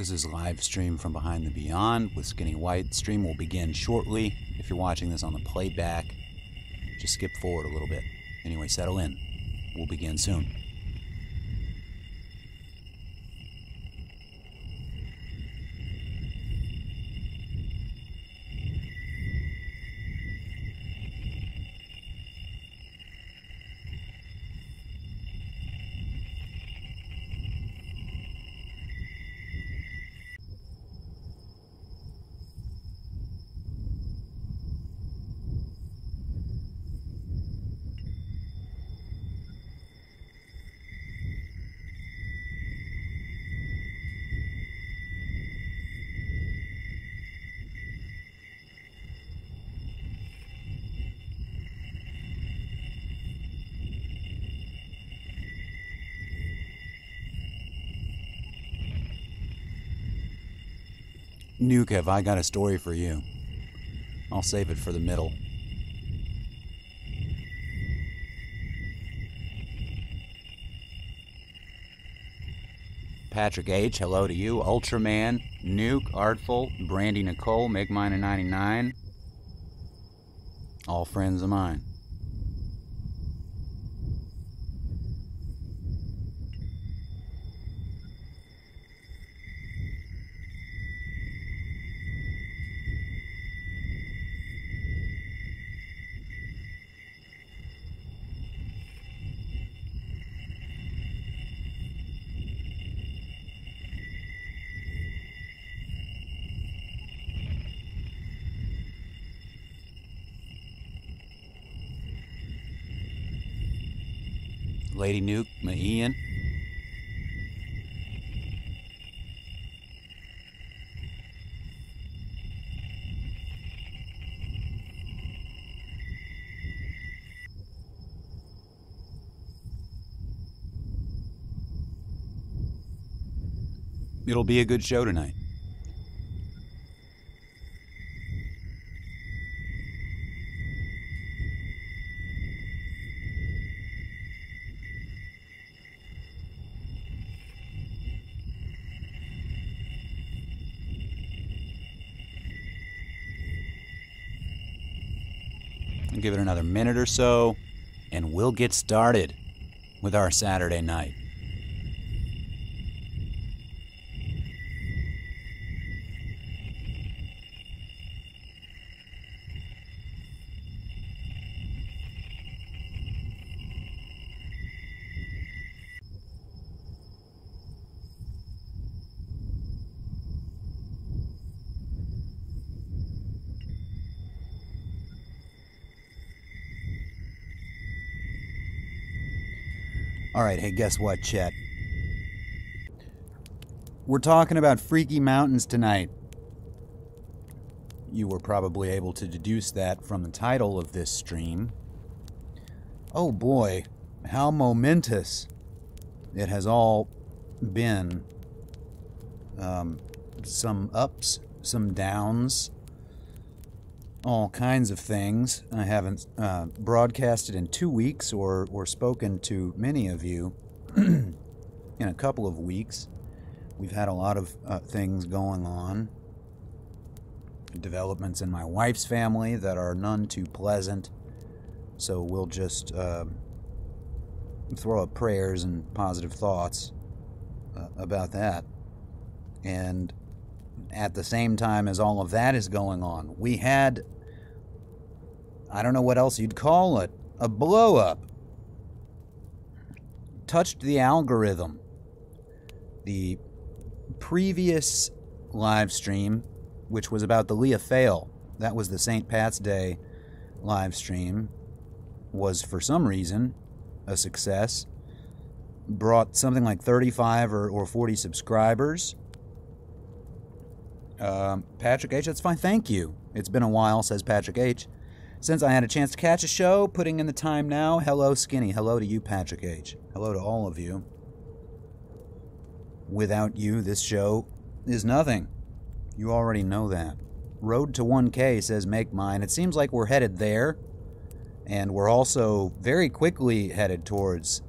This is live stream from Behind the Beyond with Skinnee White. Stream will begin shortly. If you're watching this on the playback, just skip forward a little bit. Anyway, settle in. We'll begin soon. Nuke, have I got a story for you? I'll save it for the middle. Patrick H, hello to you. Ultraman, Nuke, Artful, Brandy Nicole, Make Mine a 99. All friends of mine. Lady Nuke, my Ian. It'll be a good show tonight. Give it another minute or so, and we'll get started with our Saturday night. Right, hey, guess what, Chet? We're talking about freaky mountains tonight. You were probably able to deduce that from the title of this stream. Oh boy, how momentous it has all been. Um, some ups, some downs, all kinds of things. I haven't uh, broadcasted in two weeks or, or spoken to many of you in a couple of weeks. We've had a lot of uh, things going on. Developments in my wife's family that are none too pleasant. So we'll just uh, throw up prayers and positive thoughts uh, about that. And at the same time as all of that is going on, we had, I don't know what else you'd call it, a blow up. Touched the algorithm. The previous live stream, which was about the Lia Fáil, that was the St. Pat's Day live stream, was for some reason a success. Brought something like 35 or, or 40 subscribers um, Patrick H, that's fine. Thank you. It's been a while, says Patrick H. Since I had a chance to catch a show, putting in the time now. Hello, Skinny. Hello to you, Patrick H. Hello to all of you. Without you, this show is nothing. You already know that. Road to 1K says make mine. It seems like we're headed there. And we're also very quickly headed towards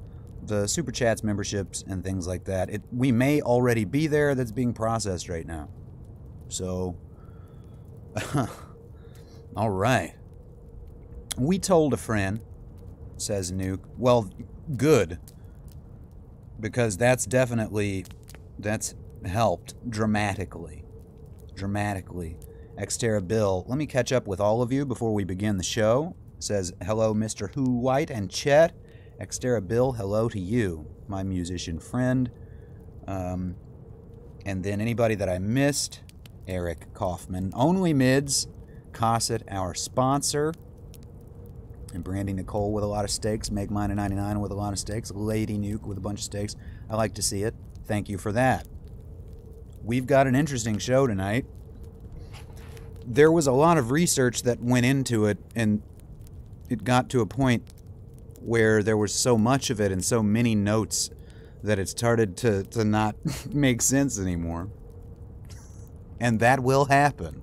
uh, super chats, memberships, and things like that. It we may already be there. That's being processed right now. So, all right. We told a friend, says Nuke. Well, good, because that's definitely that's helped dramatically, dramatically. Xterra Bill, let me catch up with all of you before we begin the show. Says hello, Mr. Who White and Chet. Xterra Bill, hello to you, my musician friend. Um, and then anybody that I missed, Eric Kaufman. Only Mids, Cosset, our sponsor. And Brandy Nicole with a lot of steaks. Make mine a 99 with a lot of steaks. Lady Nuke with a bunch of steaks. I like to see it. Thank you for that. We've got an interesting show tonight. There was a lot of research that went into it, and it got to a point where there was so much of it and so many notes that it started to, to not make sense anymore. And that will happen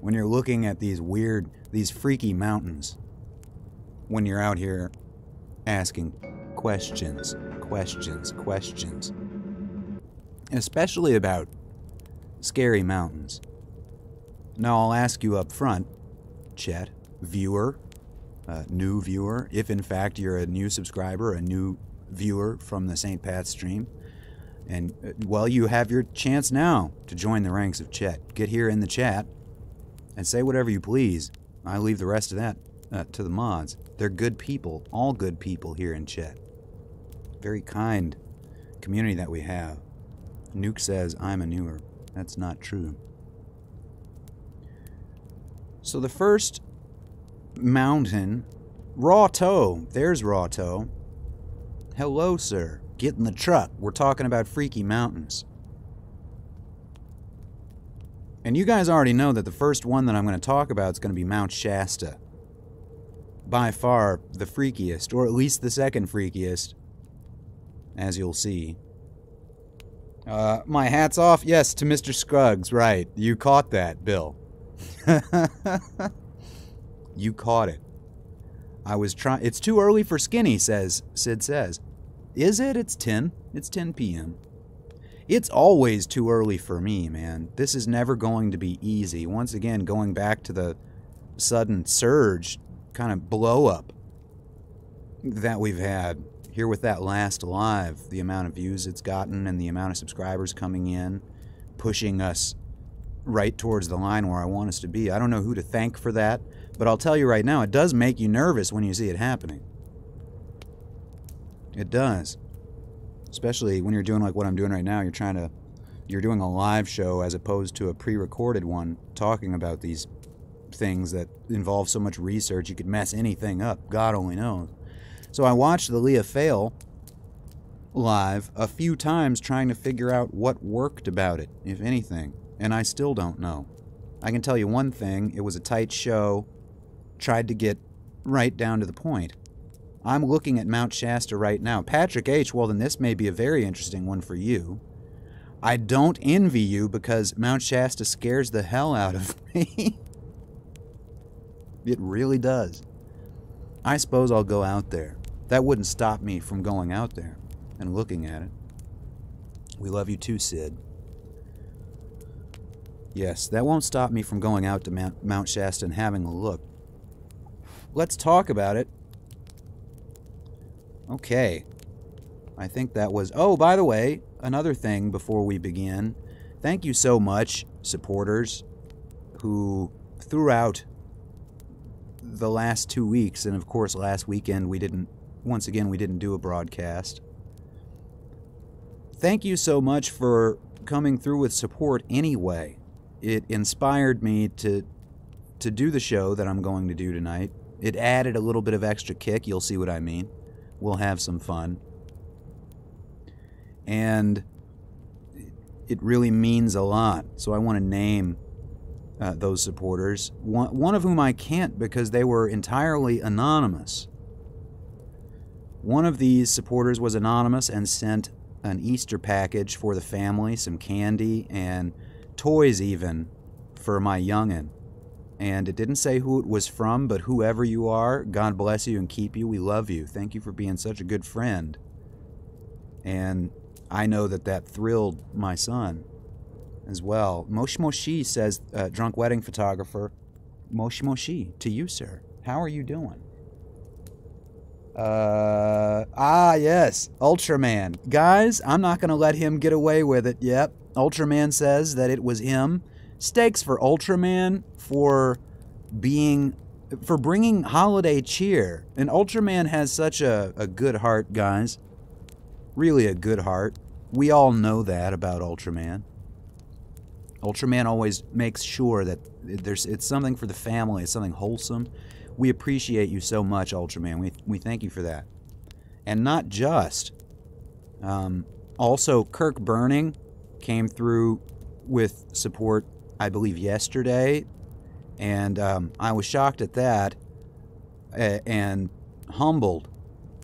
when you're looking at these weird, these freaky mountains. When you're out here asking questions, questions, questions. Especially about scary mountains. Now, I'll ask you up front, Chet, viewer, uh, new viewer, if in fact you're a new subscriber, a new viewer from the St. Pat stream. And, uh, well, you have your chance now to join the ranks of Chet. Get here in the chat and say whatever you please. I leave the rest of that uh, to the mods. They're good people, all good people here in Chet. Very kind community that we have. Nuke says, I'm a newer. That's not true. So the first mountain, Raw Toe. There's Raw Toe. Hello, sir. Get in the truck. We're talking about freaky mountains. And you guys already know that the first one that I'm going to talk about is going to be Mount Shasta. By far the freakiest, or at least the second freakiest, as you'll see. Uh, my hat's off, yes, to Mr. Scruggs, right. You caught that, Bill. you caught it. I was trying. It's too early for skinny, says Sid says. Is it? It's 10. It's 10 p.m. It's always too early for me, man. This is never going to be easy. Once again, going back to the sudden surge, kind of blow up that we've had here with that last live, the amount of views it's gotten and the amount of subscribers coming in, pushing us right towards the line where I want us to be. I don't know who to thank for that, but I'll tell you right now, it does make you nervous when you see it happening. It does. Especially when you're doing like what I'm doing right now, you're trying to you're doing a live show as opposed to a pre-recorded one talking about these things that involve so much research you could mess anything up. God only knows. So I watched the Lia Fáil live a few times trying to figure out what worked about it, if anything and I still don't know. I can tell you one thing it was a tight show, tried to get right down to the point. I'm looking at Mount Shasta right now. Patrick H., well, then this may be a very interesting one for you. I don't envy you because Mount Shasta scares the hell out of me. it really does. I suppose I'll go out there. That wouldn't stop me from going out there and looking at it. We love you too, Sid. Yes, that won't stop me from going out to Mount, Shasta and having a look. Let's talk about it. Okay. I think that was... Oh, by the way, another thing before we begin. Thank you so much, supporters, who throughout the last two weeks, and of course last weekend we didn't, once again, we didn't do a broadcast. Thank you so much for coming through with support anyway it inspired me to to do the show that I'm going to do tonight. It added a little bit of extra kick. You'll see what I mean. We'll have some fun. And it really means a lot. So I want to name uh, those supporters. One, one of whom I can't because they were entirely anonymous. One of these supporters was anonymous and sent an Easter package for the family, some candy, and toys even for my youngin. And it didn't say who it was from, but whoever you are, God bless you and keep you. We love you. Thank you for being such a good friend And I know that that thrilled my son as well. Moshi Moshi says, uh, drunk wedding photographer, Moshi Moshi, to you, sir. How are you doing? Uh, ah, yes, Ultraman. Guys, I'm not going to let him get away with it. Yep, Ultraman says that it was him. Stakes for Ultraman for being for bringing holiday cheer. And Ultraman has such a, a good heart, guys. Really a good heart. We all know that about Ultraman. Ultraman always makes sure that there's it's something for the family, it's something wholesome. We appreciate you so much, Ultraman. We, we thank you for that. And not just. Um, also, Kirk Burning came through with support, I believe, yesterday. And um, I was shocked at that and humbled.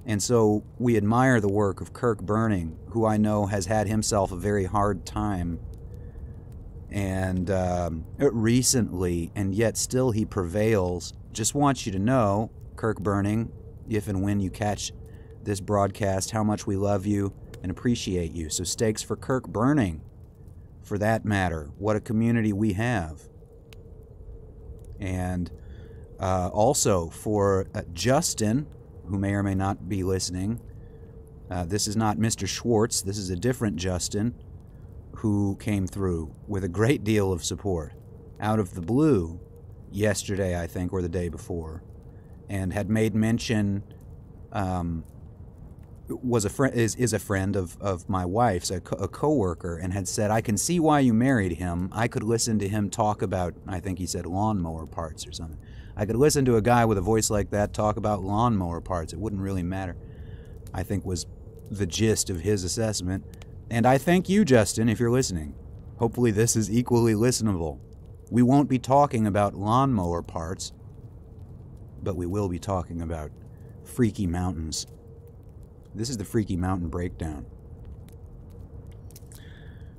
And so we admire the work of Kirk Burning, who I know has had himself a very hard time and um, recently, and yet still he prevails just want you to know, Kirk Burning, if and when you catch this broadcast, how much we love you and appreciate you. So, stakes for Kirk Burning, for that matter. What a community we have. And uh, also for uh, Justin, who may or may not be listening. Uh, this is not Mr. Schwartz, this is a different Justin who came through with a great deal of support out of the blue yesterday, I think, or the day before, and had made mention. Um, was a friend is, is a friend of, of my wife's a, co- a coworker and had said I can see why you married him. I could listen to him talk about I think he said lawnmower parts or something. I could listen to a guy with a voice like that talk about lawnmower parts. It wouldn't really matter I think was the gist of his assessment. And I thank you Justin if you're listening. Hopefully this is equally listenable. We won't be talking about lawnmower parts, but we will be talking about freaky mountains. This is the Freaky Mountain Breakdown.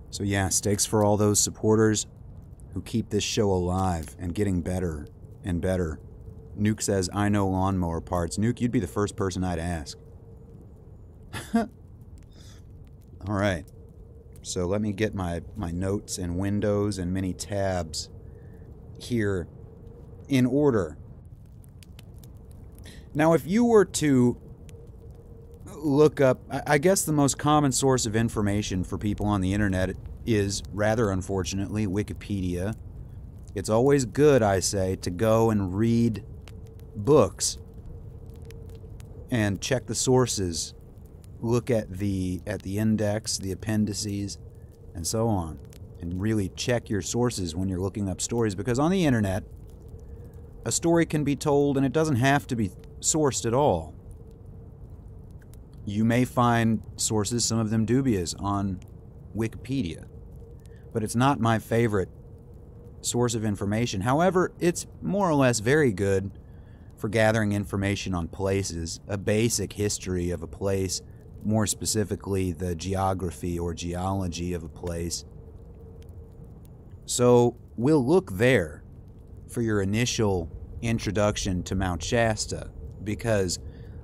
So, yeah, stakes for all those supporters who keep this show alive and getting better and better. Nuke says, I know lawnmower parts. Nuke, you'd be the first person I'd ask. all right. So let me get my, my notes and windows and many tabs here in order. Now, if you were to look up, I guess the most common source of information for people on the internet is, rather unfortunately, Wikipedia. It's always good, I say, to go and read books and check the sources, look at the at the index, the appendices, and so on and really check your sources when you're looking up stories because on the internet, a story can be told and it doesn't have to be sourced at all. You may find sources, some of them dubious, on Wikipedia, but it's not my favorite source of information. However, it's more or less very good for gathering information on places, a basic history of a place, more specifically, the geography or geology of a place so we'll look there for your initial introduction to Mount Shasta because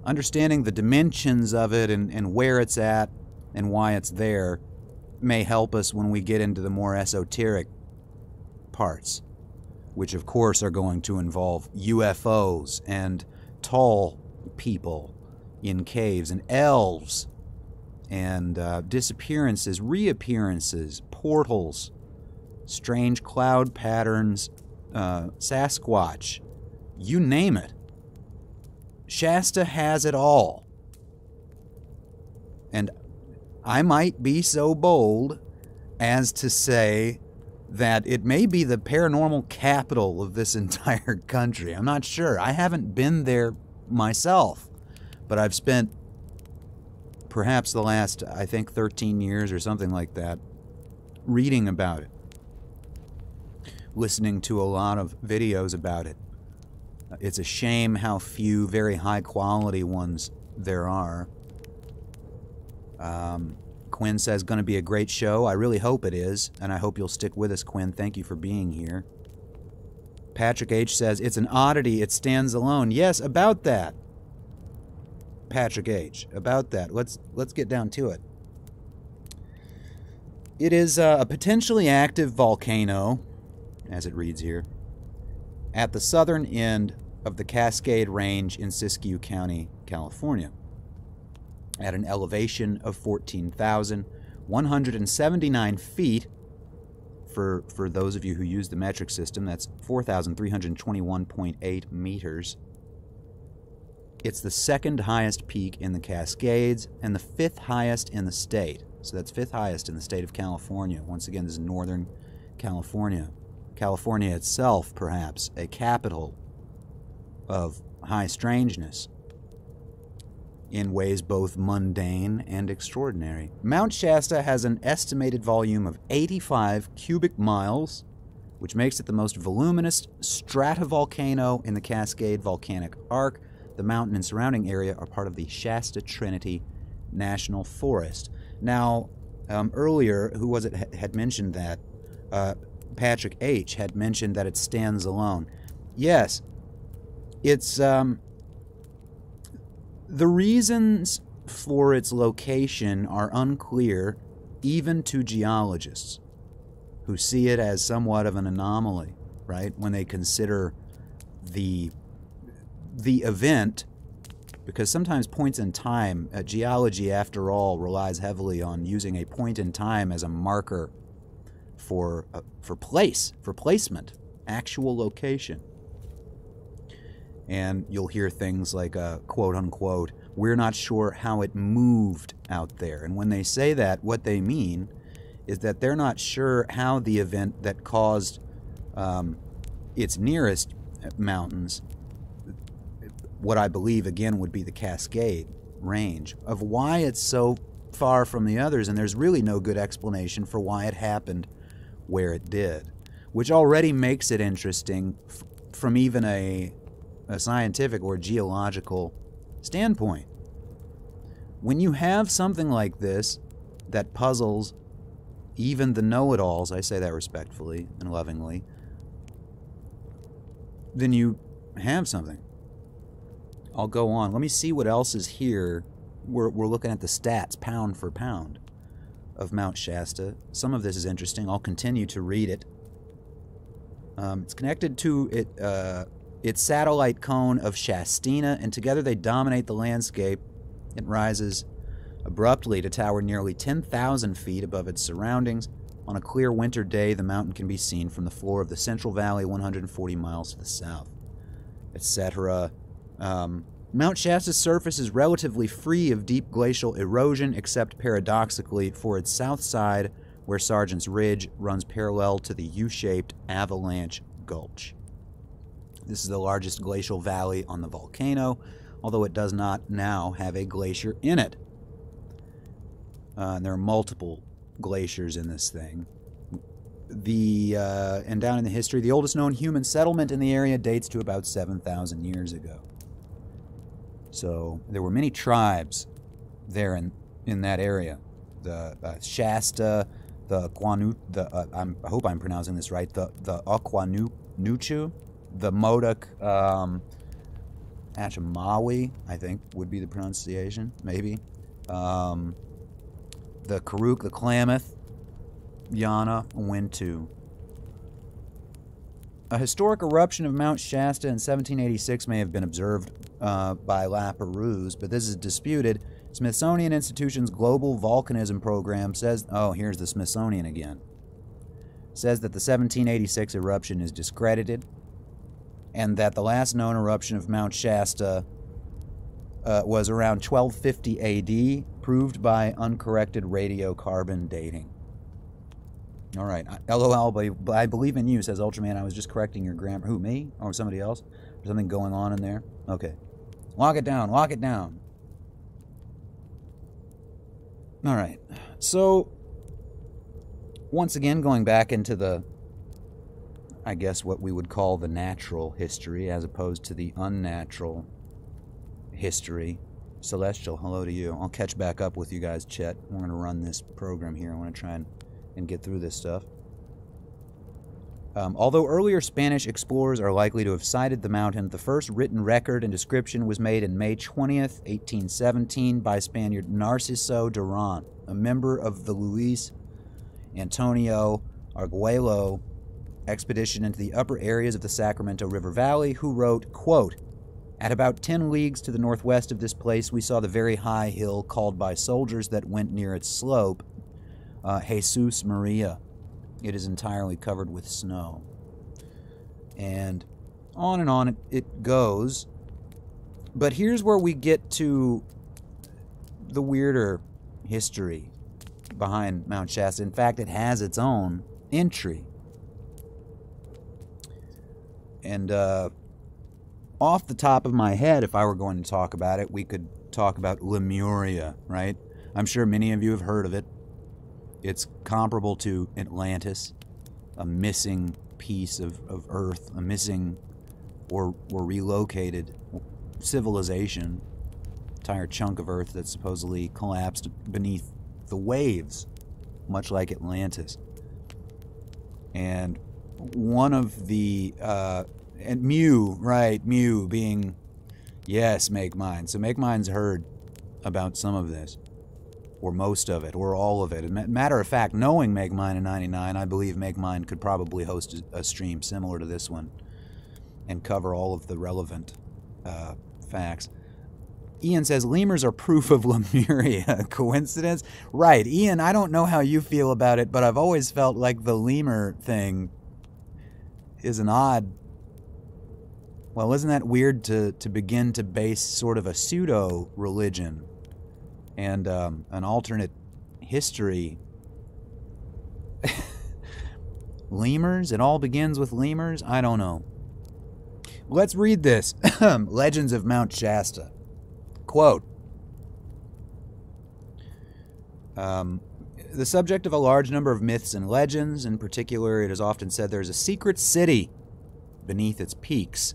understanding the dimensions of it and, and where it's at and why it's there may help us when we get into the more esoteric parts, which of course are going to involve UFOs and tall people in caves and elves and uh, disappearances, reappearances, portals strange cloud patterns, uh, Sasquatch, you name it. Shasta has it all. And I might be so bold as to say that it may be the paranormal capital of this entire country. I'm not sure. I haven't been there myself, but I've spent perhaps the last, I think, 13 years or something like that reading about it listening to a lot of videos about it. It's a shame how few very high quality ones there are. Um, Quinn says, going to be a great show. I really hope it is, and I hope you'll stick with us, Quinn. Thank you for being here. Patrick H says, it's an oddity. It stands alone. Yes, about that. Patrick H. About that. Let's let's get down to it. It is uh, a potentially active volcano, as it reads here, at the southern end of the Cascade Range in Siskiyou County, California, at an elevation of 14,179 feet. For, for those of you who use the metric system, that's 4,321.8 meters. It's the second highest peak in the Cascades and the fifth highest in the state. So that's fifth highest in the state of California. Once again, this is Northern California. California itself, perhaps, a capital of high strangeness in ways both mundane and extraordinary. Mount Shasta has an estimated volume of 85 cubic miles, which makes it the most voluminous stratovolcano in the Cascade Volcanic Arc. The mountain and surrounding area are part of the Shasta Trinity National Forest. Now, um, earlier, who was it had mentioned that? Uh, Patrick H. had mentioned that it stands alone. Yes, it's um, the reasons for its location are unclear even to geologists who see it as somewhat of an anomaly, right? When they consider the the event because sometimes points in time, uh, geology after all relies heavily on using a point in time as a marker for uh, for place, for placement, actual location. And you'll hear things like uh, quote unquote, we're not sure how it moved out there. And when they say that, what they mean is that they're not sure how the event that caused um, its nearest mountains what I believe again would be the Cascade range of why it's so far from the others, and there's really no good explanation for why it happened where it did, which already makes it interesting from even a, a scientific or geological standpoint. When you have something like this that puzzles even the know it alls, I say that respectfully and lovingly, then you have something. I'll go on. Let me see what else is here. We're, we're looking at the stats pound for pound of Mount Shasta. Some of this is interesting. I'll continue to read it. Um, it's connected to it, uh, its satellite cone of Shastina, and together they dominate the landscape. It rises abruptly to tower nearly 10,000 feet above its surroundings. On a clear winter day, the mountain can be seen from the floor of the Central Valley 140 miles to the south, etc. Um, Mount Shasta's surface is relatively free of deep glacial erosion, except paradoxically for its south side, where Sargent's Ridge runs parallel to the U shaped Avalanche Gulch. This is the largest glacial valley on the volcano, although it does not now have a glacier in it. Uh, and there are multiple glaciers in this thing. The uh, and down in the history, the oldest known human settlement in the area dates to about 7,000 years ago. So there were many tribes there in, in that area. The uh, Shasta, the Quanu, the uh, i hope I'm pronouncing this right. The the Okwanuchu, the Modoc um, Achomawi, I think would be the pronunciation, maybe. Um, the Karuk, the Klamath, Yana, Wintu. A historic eruption of Mount Shasta in 1786 may have been observed uh, by Lapérouse, but this is disputed. Smithsonian Institution's Global Volcanism Program says, oh, here's the Smithsonian again, says that the 1786 eruption is discredited and that the last known eruption of Mount Shasta uh, was around 1250 AD, proved by uncorrected radiocarbon dating. All right. LOL, but I believe in you, says Ultraman. I was just correcting your grammar. Who, me? Or somebody else? There's something going on in there? Okay. Lock it down. Lock it down. All right. So, once again, going back into the, I guess, what we would call the natural history as opposed to the unnatural history. Celestial, hello to you. I'll catch back up with you guys, Chet. We're going to run this program here. I want to try and and get through this stuff. Um, although earlier Spanish explorers are likely to have sighted the mountain, the first written record and description was made in May 20th, 1817, by Spaniard Narciso Duran, a member of the Luis Antonio Arguello expedition into the upper areas of the Sacramento River Valley, who wrote, quote, At about 10 leagues to the northwest of this place, we saw the very high hill called by soldiers that went near its slope, uh, Jesus Maria. It is entirely covered with snow. And on and on it, it goes. But here's where we get to the weirder history behind Mount Shasta. In fact, it has its own entry. And uh, off the top of my head, if I were going to talk about it, we could talk about Lemuria, right? I'm sure many of you have heard of it. It's comparable to Atlantis, a missing piece of, of Earth, a missing or, or relocated civilization, entire chunk of Earth that supposedly collapsed beneath the waves, much like Atlantis. And one of the uh, and Mu, right? Mu being yes, Make Mine. So Make Mine's heard about some of this, or most of it, or all of it. matter of fact, knowing Make Mine in '99, I believe Make Mine could probably host a, stream similar to this one and cover all of the relevant uh, facts. Ian says lemurs are proof of Lemuria. Coincidence? Right. Ian, I don't know how you feel about it, but I've always felt like the lemur thing is an odd. Well, isn't that weird to, to begin to base sort of a pseudo religion and um, an alternate history? lemurs? It all begins with lemurs? I don't know. Let's read this Legends of Mount Shasta. Quote um, the subject of a large number of myths and legends. In particular, it is often said there is a secret city beneath its peaks.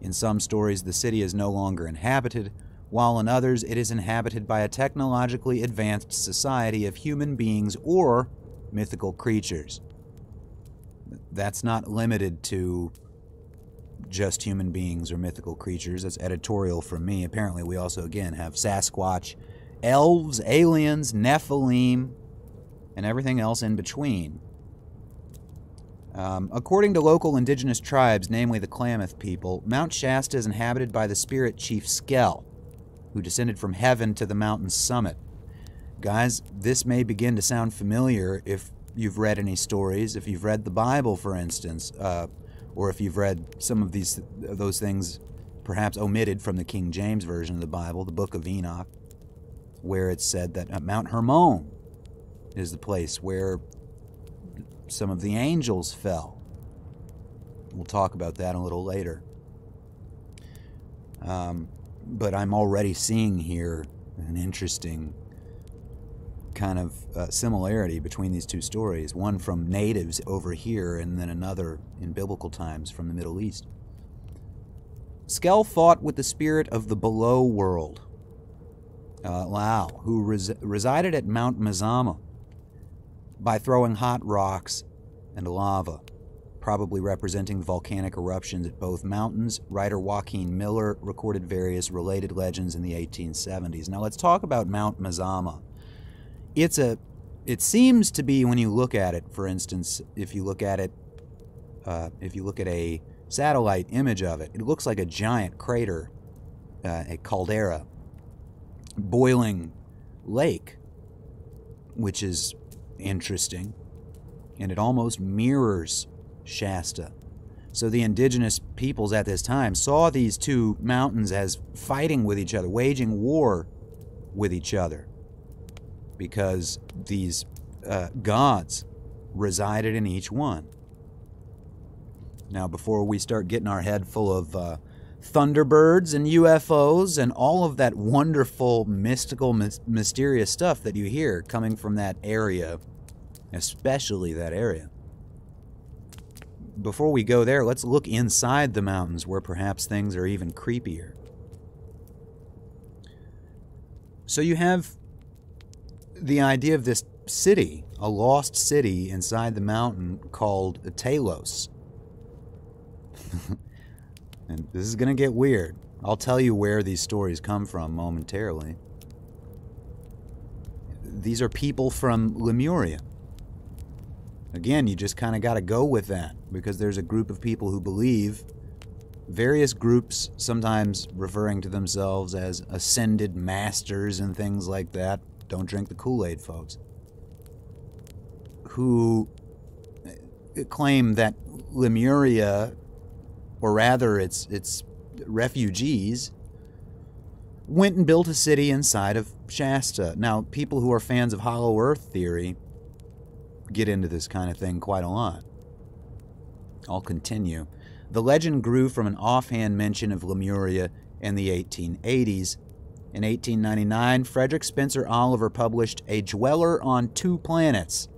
In some stories, the city is no longer inhabited, while in others, it is inhabited by a technologically advanced society of human beings or mythical creatures. That's not limited to just human beings or mythical creatures. That's editorial from me. Apparently, we also, again, have Sasquatch elves, aliens, Nephilim, and everything else in between. Um, according to local indigenous tribes, namely the Klamath people, Mount Shasta is inhabited by the spirit chief Skell, who descended from heaven to the mountain's summit. Guys, this may begin to sound familiar if you've read any stories, if you've read the Bible, for instance, uh, or if you've read some of these those things perhaps omitted from the King James version of the Bible, the Book of Enoch where it's said that Mount Hermon is the place where some of the angels fell. We'll talk about that a little later. Um, but I'm already seeing here an interesting kind of uh, similarity between these two stories. One from natives over here, and then another in biblical times from the Middle East. Skell fought with the spirit of the below world. Uh, Llao, who res resided at Mount Mazama by throwing hot rocks and lava, probably representing volcanic eruptions at both mountains. Writer Joaquin Miller recorded various related legends in the 1870s. Now let's talk about Mount Mazama. It's a it seems to be when you look at it, for instance, if you look at it, uh, if you look at a satellite image of it, it looks like a giant crater, uh, a caldera boiling lake, which is interesting. And it almost mirrors Shasta. So the indigenous peoples at this time saw these two mountains as fighting with each other, waging war with each other, because these uh, gods resided in each one. Now, before we start getting our head full of uh, Thunderbirds and UFOs and all of that wonderful, mystical, mysterious stuff that you hear coming from that area, especially that area. Before we go there, let's look inside the mountains where perhaps things are even creepier. So you have the idea of this city, a lost city inside the mountain called Telos. And this is going to get weird. I'll tell you where these stories come from momentarily. These are people from Lemuria. Again, you just kind of got to go with that because there's a group of people who believe, various groups, sometimes referring to themselves as ascended masters and things like that. Don't drink the Kool Aid, folks. Who uh, claim that Lemuria, or rather its, its refugees, went and built a city inside of Shasta. Now, people who are fans of Hollow Earth theory get into this kind of thing quite a lot. I'll continue. The legend grew from an offhand mention of Lemuria in the 1880s. In 1899, Frederick Spencer Oliver published A Dweller on Two Planets,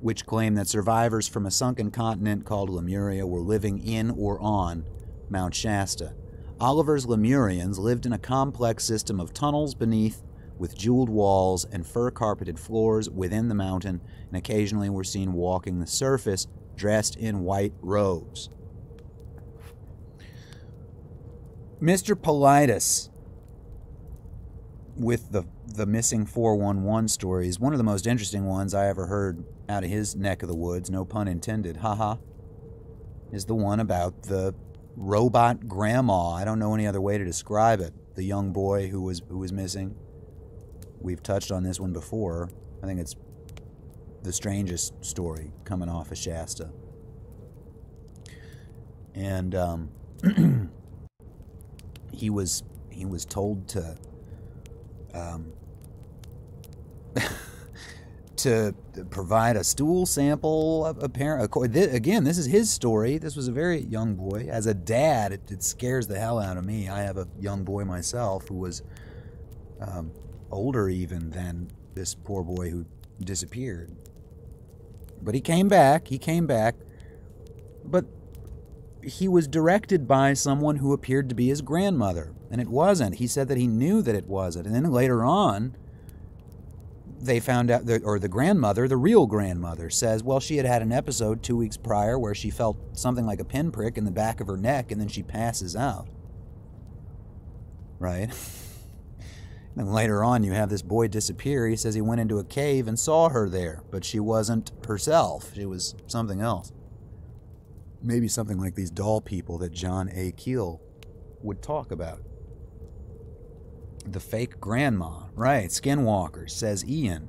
which claimed that survivors from a sunken continent called Lemuria were living in or on Mount Shasta. Oliver's Lemurians lived in a complex system of tunnels beneath with jeweled walls and fur carpeted floors within the mountain, and occasionally were seen walking the surface dressed in white robes. Mr. Paulides, with the, the missing 411 story, is one of the most interesting ones I ever heard out of his neck of the woods, no pun intended, haha, is the one about the robot grandma. I don't know any other way to describe it. The young boy who was who was missing. We've touched on this one before. I think it's the strangest story coming off of Shasta. And um, he was he was told to um, to provide a stool sample. Apparent again, this is his story. This was a very young boy. As a dad, it, it scares the hell out of me. I have a young boy myself who was um, older even than this poor boy who disappeared. But he came back. He came back. But he was directed by someone who appeared to be his grandmother, and it wasn't. He said that he knew that it wasn't. And then later on, they found out, that, or the grandmother, the real grandmother, says, well, she had had an episode two weeks prior where she felt something like a pinprick in the back of her neck, and then she passes out. Right? Then later on, you have this boy disappear. He says he went into a cave and saw her there, but she wasn't herself. She was something else. Maybe something like these doll people that John A. Keel would talk about. The fake grandma. Right, Skinwalker, says Ian.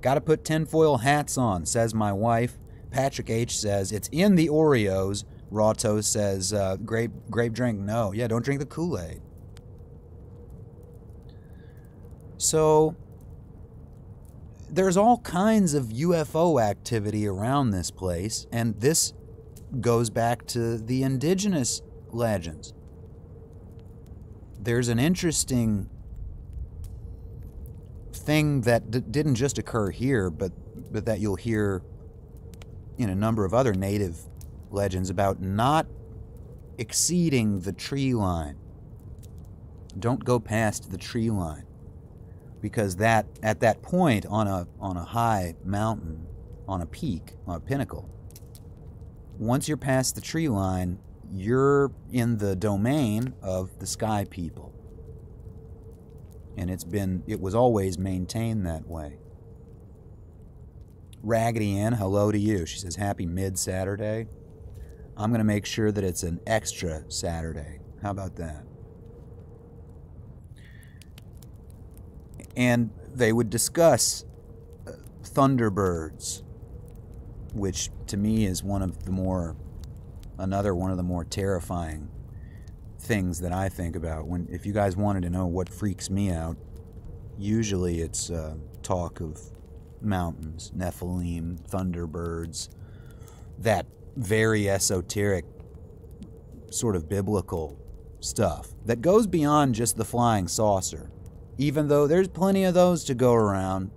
Gotta put tinfoil hats on, says my wife. Patrick H. says, it's in the Oreos. Raw Toast says, uh, grape, grape drink, no. Yeah, don't drink the Kool Aid. So there's all kinds of UFO activity around this place, and this goes back to the indigenous legends. There's an interesting thing that didn't just occur here, but but that you'll hear in a number of other native legends about not exceeding the tree line. Don't go past the tree line because that at that point on a on a high mountain, on a peak, on a pinnacle, once you're past the tree line, you're in the domain of the sky people. And it's been it was always maintained that way. Raggedy Ann, hello to you. She says happy mid Saturday. I'm going to make sure that it's an extra Saturday. How about that? And they would discuss uh, Thunderbirds, which to me is one of the more, another one of the more terrifying things that I think about. When if you guys wanted to know what freaks me out, usually it's uh, talk of mountains, Nephilim, Thunderbirds, that very esoteric, sort of biblical stuff that goes beyond just the flying saucer even though there's plenty of those to go around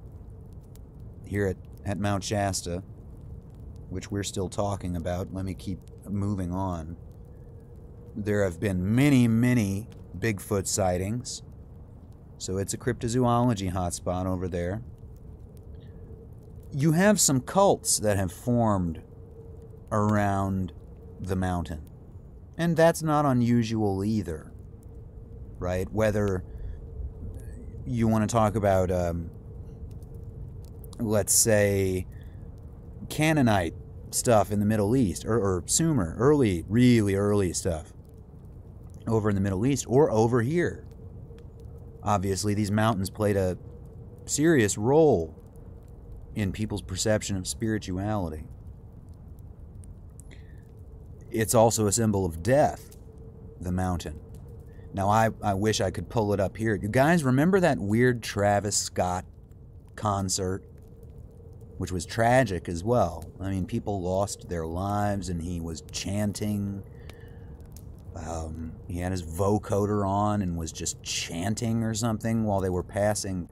here at, at Mount Shasta, which we're still talking about. Let me keep moving on. There have been many, many Bigfoot sightings. So it's a cryptozoology hotspot over there. You have some cults that have formed around the mountain. And that's not unusual either, right? Whether you want to talk about, um, let's say, Canaanite stuff in the Middle East, or, or Sumer, early, really early stuff over in the Middle East, or over here. Obviously, these mountains played a serious role in people's perception of spirituality. It's also a symbol of death, the mountain. Now, I, I wish I could pull it up here. You guys remember that weird Travis Scott concert? Which was tragic as well. I mean, people lost their lives and he was chanting. Um, he had his vocoder on and was just chanting or something while they were passing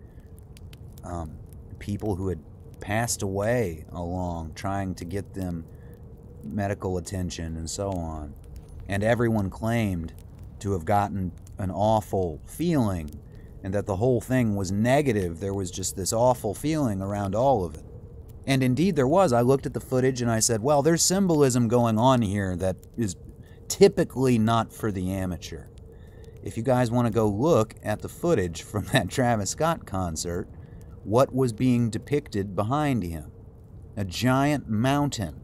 um, people who had passed away along, trying to get them medical attention and so on. And everyone claimed to have gotten an awful feeling and that the whole thing was negative. There was just this awful feeling around all of it. And indeed there was. I looked at the footage and I said, well, there's symbolism going on here that is typically not for the amateur. If you guys want to go look at the footage from that Travis Scott concert, what was being depicted behind him? A giant mountain.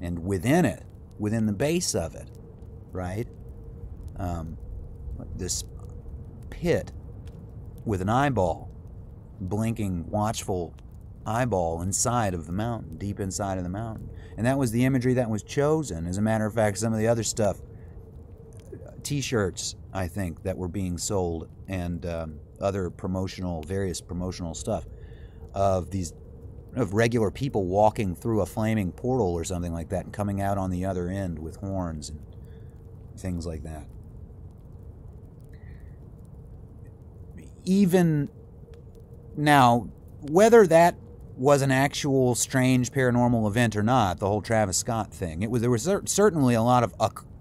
And within it, within the base of it, right? Um, this pit with an eyeball, blinking, watchful eyeball inside of the mountain, deep inside of the mountain. And that was the imagery that was chosen. As a matter of fact, some of the other stuff, t shirts, I think, that were being sold, and um, other promotional, various promotional stuff of these of regular people walking through a flaming portal or something like that and coming out on the other end with horns and things like that. Even now, whether that was an actual strange paranormal event or not, the whole Travis Scott thing, it was there was certainly a lot of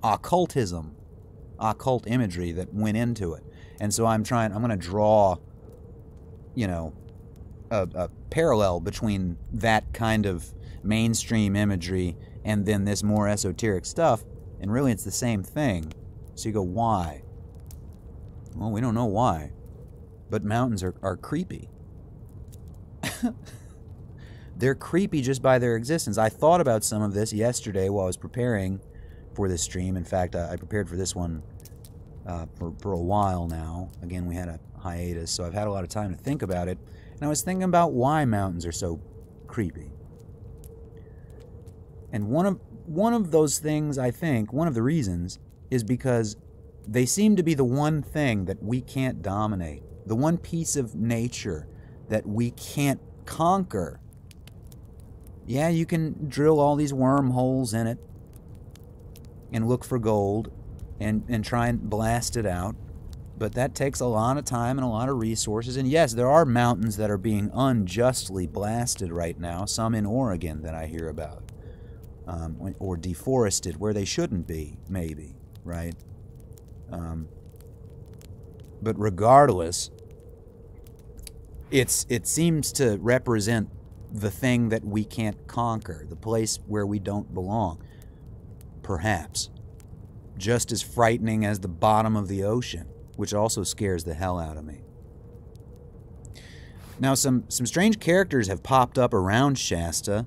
occultism, occult imagery that went into it, and so I'm trying. I'm going to draw, you know, a, a parallel between that kind of mainstream imagery and then this more esoteric stuff, and really it's the same thing. So you go, why? Well, we don't know why, but mountains are, are creepy. They're creepy just by their existence. I thought about some of this yesterday while I was preparing for this stream. In fact, I, I prepared for this one uh, for, for a while now. Again, we had a hiatus, so I've had a lot of time to think about it. And I was thinking about why mountains are so creepy. And one of one of those things, I think, one of the reasons is because they seem to be the one thing that we can't dominate, the one piece of nature that we can't conquer. Yeah, you can drill all these wormholes in it and look for gold and, and try and blast it out but that takes a lot of time and a lot of resources. And yes, there are mountains that are being unjustly blasted right now, some in Oregon that I hear about, um, or deforested where they shouldn't be, maybe, right? Um, but regardless, it's it seems to represent the thing that we can't conquer, the place where we don't belong. Perhaps. Just as frightening as the bottom of the ocean which also scares the hell out of me. Now, some, some strange characters have popped up around Shasta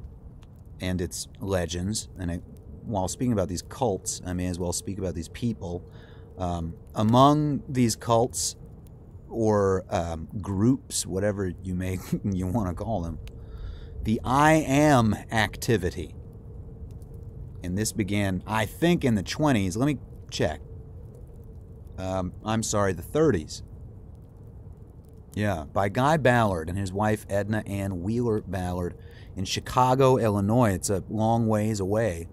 and its legends. And I, while speaking about these cults, I may as well speak about these people. Um, among these cults or um, groups, whatever you may you want to call them, the I am activity. And this began, I think, in the 20s. Let me check um, I'm sorry, the 30s. Yeah, by Guy Ballard and his wife Edna Ann Wheeler Ballard in Chicago, Illinois. It's a long ways away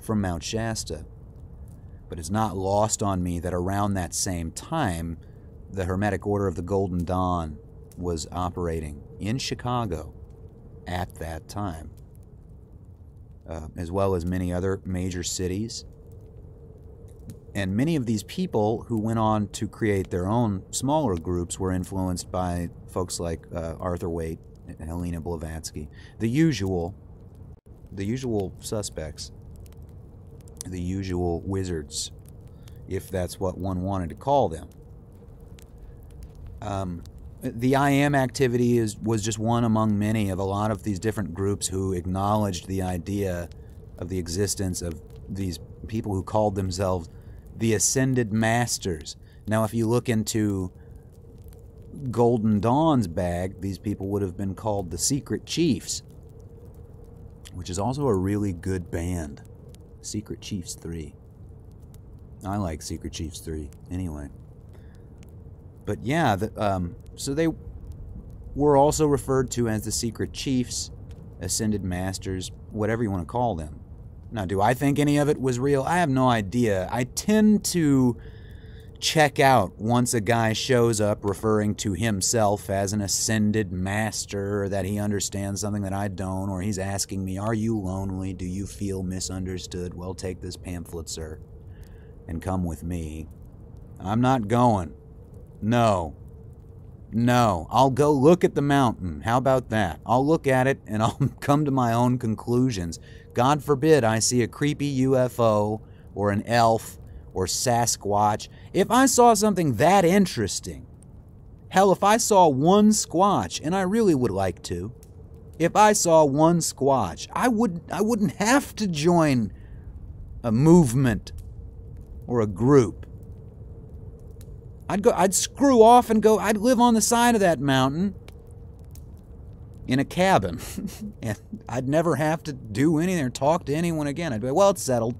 from Mount Shasta. But it's not lost on me that around that same time, the Hermetic Order of the Golden Dawn was operating in Chicago at that time, uh, as well as many other major cities and many of these people who went on to create their own smaller groups were influenced by folks like uh, Arthur Waite and Helena Blavatsky. The usual, the usual suspects, the usual wizards, if that's what one wanted to call them. Um, the I am activity is was just one among many of a lot of these different groups who acknowledged the idea of the existence of these people who called themselves the ascended masters. Now, if you look into Golden Dawn's bag, these people would have been called the Secret Chiefs, which is also a really good band. Secret Chiefs 3. I like Secret Chiefs 3 anyway. But yeah, the, um, so they were also referred to as the Secret Chiefs, Ascended Masters, whatever you want to call them. Now, do I think any of it was real? I have no idea. I tend to check out once a guy shows up referring to himself as an ascended master, or that he understands something that I don't, or he's asking me, Are you lonely? Do you feel misunderstood? Well, take this pamphlet, sir, and come with me. I'm not going. No. No. I'll go look at the mountain. How about that? I'll look at it and I'll come to my own conclusions. God forbid I see a creepy UFO or an elf or Sasquatch. If I saw something that interesting, hell, if I saw one Squatch, and I really would like to, if I saw one Squatch, I would I wouldn't have to join a movement or a group. I'd go I'd screw off and go I'd live on the side of that mountain in a cabin, and I'd never have to do anything or talk to anyone again. I'd be well, it's settled.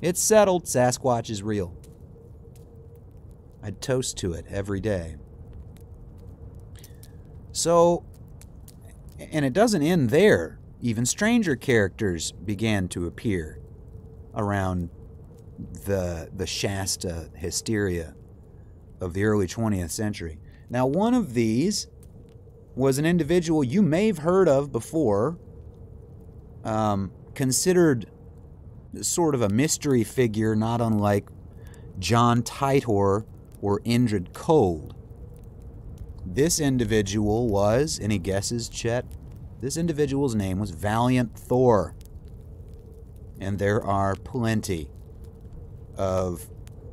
It's settled. Sasquatch is real. I'd toast to it every day. So, and it doesn't end there. Even stranger characters began to appear around the the Shasta hysteria of the early 20th century. Now, one of these was an individual you may have heard of before, um, considered sort of a mystery figure, not unlike John Titor or Indrid Cold. This individual was, any guesses, Chet? This individual's name was Valiant Thor. And there are plenty of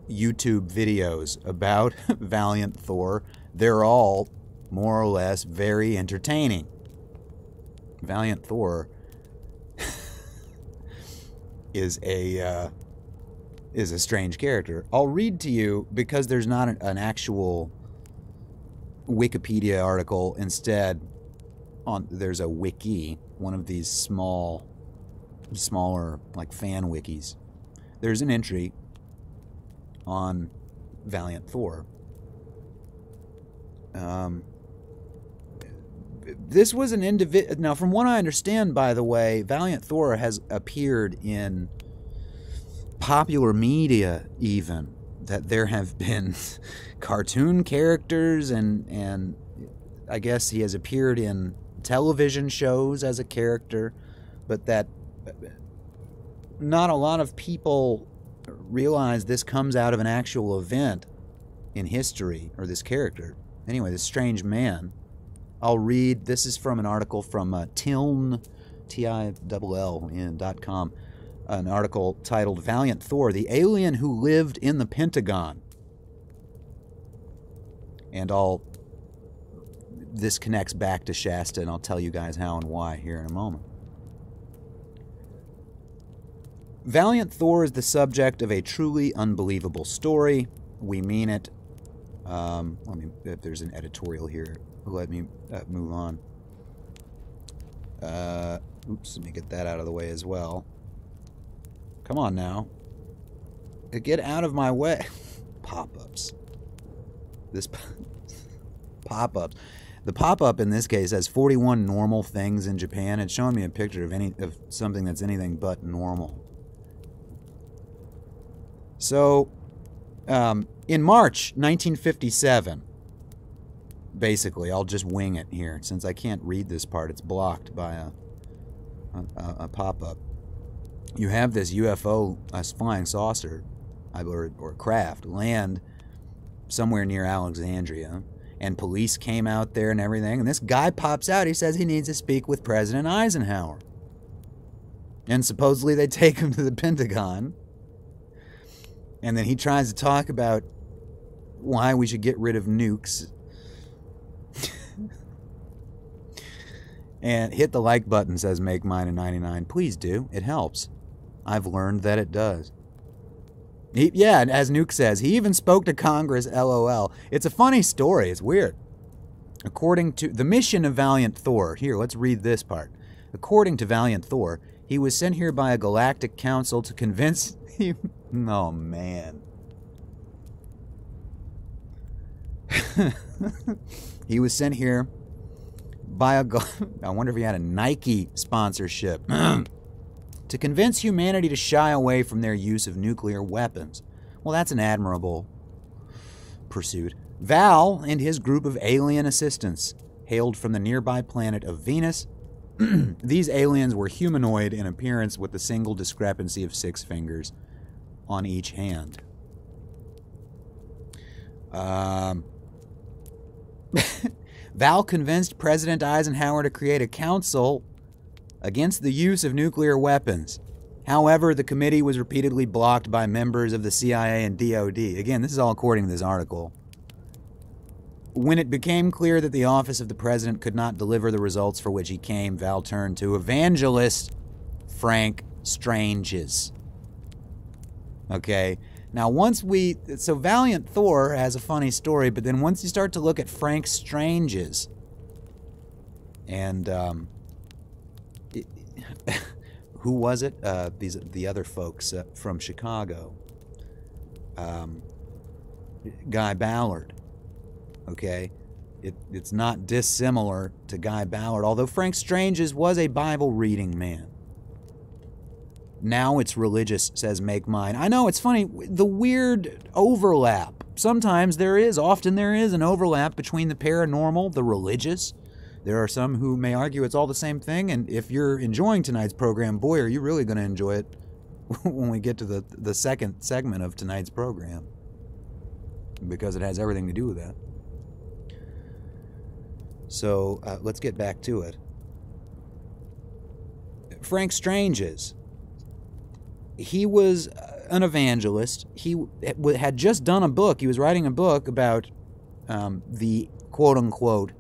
YouTube videos about Valiant Thor. They're all more or less very entertaining. Valiant Thor is a uh, is a strange character. I'll read to you because there's not an, an actual Wikipedia article. Instead, on there's a wiki, one of these small, smaller like fan wikis. There's an entry on Valiant Thor. Um, this was an individual. Now, from what I understand, by the way, Valiant Thor has appeared in popular media, even that there have been cartoon characters, and and I guess he has appeared in television shows as a character, but that not a lot of people realize this comes out of an actual event in history, or this character. Anyway, this strange man I'll read. This is from an article from uh, Tiln, T-I-L-L, in dot com. An article titled "Valiant Thor: The Alien Who Lived in the Pentagon." And I'll. This connects back to Shasta, and I'll tell you guys how and why here in a moment. Valiant Thor is the subject of a truly unbelievable story. We mean it. Um, let me, if there's an editorial here, let me uh, move on. Uh, oops, let me get that out of the way as well. Come on now. Uh, get out of my way. pop-ups. This pop-up. The pop-up in this case has 41 normal things in Japan. It's showing me a picture of any of something that's anything but normal. So, um, in March 1957, basically. I'll just wing it here. Since I can't read this part, it's blocked by a, a, a pop-up. You have this UFO, a flying saucer, or, or craft, land somewhere near Alexandria. And police came out there and everything. And this guy pops out. He says he needs to speak with President Eisenhower. And supposedly they take him to the Pentagon. And then he tries to talk about why we should get rid of nukes and hit the like button, says Make Mine a 99. Please do. It helps. I've learned that it does. He, yeah, as Nuke says, he even spoke to Congress, lol. It's a funny story. It's weird. According to the mission of Valiant Thor, here, let's read this part. According to Valiant Thor, he was sent here by a galactic council to convince him. Oh, man. he was sent here by a. I wonder if he had a Nike sponsorship. to convince humanity to shy away from their use of nuclear weapons. Well, that's an admirable pursuit. Val and his group of alien assistants hailed from the nearby planet of Venus. These aliens were humanoid in appearance with a single discrepancy of six fingers on each hand. Um, Val convinced President Eisenhower to create a council against the use of nuclear weapons. However, the committee was repeatedly blocked by members of the CIA and DoD. Again, this is all according to this article. When it became clear that the office of the president could not deliver the results for which he came, Val turned to evangelist Frank Stranges. Okay? Now, once we. So, Valiant Thor has a funny story, but then once you start to look at Frank Stranges, and um, who was it? Uh, these the other folks uh, from Chicago. Um, Guy Ballard. Okay, it, it's not dissimilar to Guy Ballard, although Frank Stranges was a Bible reading man. Now it's religious, says Make Mine. I know, it's funny, the weird overlap. Sometimes there is, often there is an overlap between the paranormal, the religious, there are some who may argue it's all the same thing, and if you're enjoying tonight's program, boy, are you really going to enjoy it when we get to the, the second segment of tonight's program. Because it has everything to do with that. So uh, let's get back to it. Frank Stranges. He was an evangelist. He had just done a book. He was writing a book about um, the quote unquote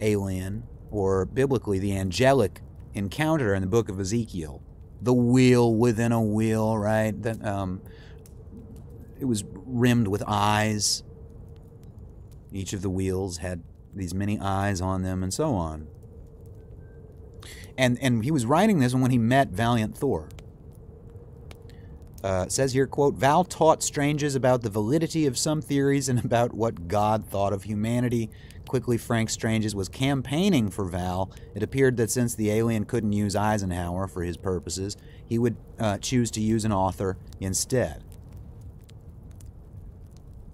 alien, or biblically, the angelic encounter in the book of Ezekiel. The wheel within a wheel, right? That um, it was rimmed with eyes. Each of the wheels had these many eyes on them, and so on. And and he was writing this when he met Valiant Thor. Uh, says here, quote, Val taught Stranges about the validity of some theories and about what God thought of humanity quickly Frank Stranges was campaigning for Val, it appeared that since the alien couldn't use Eisenhower for his purposes, he would uh, choose to use an author instead.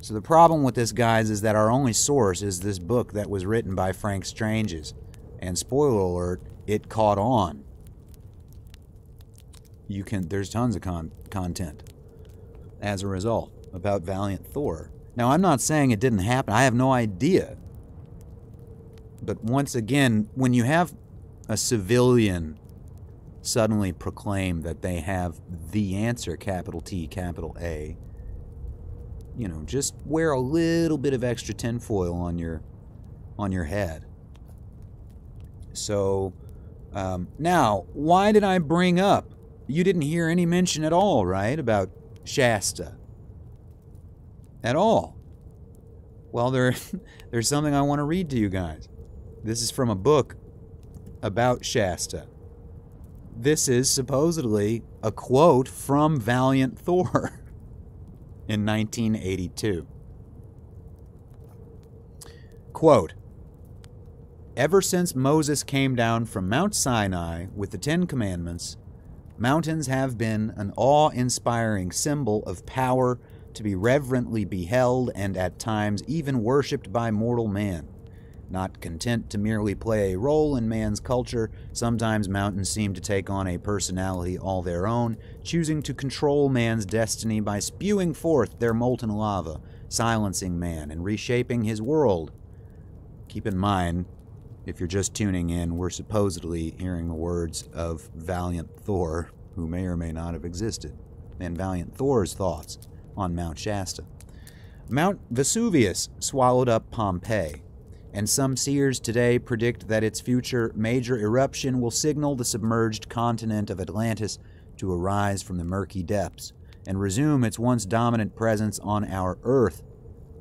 So the problem with this, guys, is that our only source is this book that was written by Frank Stranges. And spoiler alert, it caught on. You can there's tons of con content as a result about Valiant Thor. Now, I'm not saying it didn't happen. I have no idea but once again, when you have a civilian suddenly proclaim that they have the answer, capital T, capital A, you know, just wear a little bit of extra tinfoil on your on your head. So um, now, why did I bring up? You didn't hear any mention at all, right, about Shasta? At all. Well, there, there's something I want to read to you guys. This is from a book about Shasta. This is supposedly a quote from Valiant Thor in 1982. Quote Ever since Moses came down from Mount Sinai with the Ten Commandments, mountains have been an awe inspiring symbol of power to be reverently beheld and at times even worshipped by mortal man. Not content to merely play a role in man's culture, sometimes mountains seem to take on a personality all their own, choosing to control man's destiny by spewing forth their molten lava, silencing man and reshaping his world. Keep in mind, if you're just tuning in, we're supposedly hearing the words of Valiant Thor, who may or may not have existed, and Valiant Thor's thoughts on Mount Shasta. Mount Vesuvius swallowed up Pompeii and some seers today predict that its future major eruption will signal the submerged continent of Atlantis to arise from the murky depths and resume its once dominant presence on our Earth.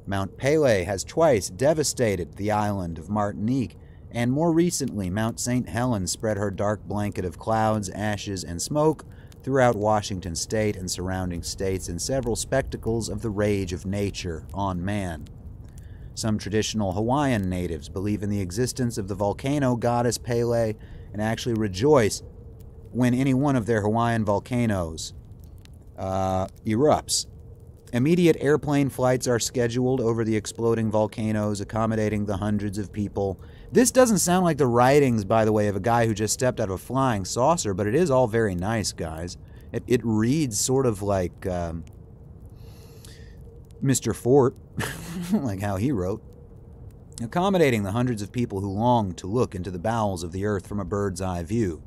Mount Pelée has twice devastated the island of Martinique, and more recently, Mount St. Helens spread her dark blanket of clouds, ashes, and smoke throughout Washington state and surrounding states in several spectacles of the rage of nature on man. Some traditional Hawaiian natives believe in the existence of the volcano goddess Pele and actually rejoice when any one of their Hawaiian volcanoes uh, erupts. Immediate airplane flights are scheduled over the exploding volcanoes, accommodating the hundreds of people. This doesn't sound like the writings, by the way, of a guy who just stepped out of a flying saucer, but it is all very nice, guys. It, it reads sort of like um, Mr. Fort, like how he wrote. Accommodating the hundreds of people who long to look into the bowels of the earth from a bird's eye view.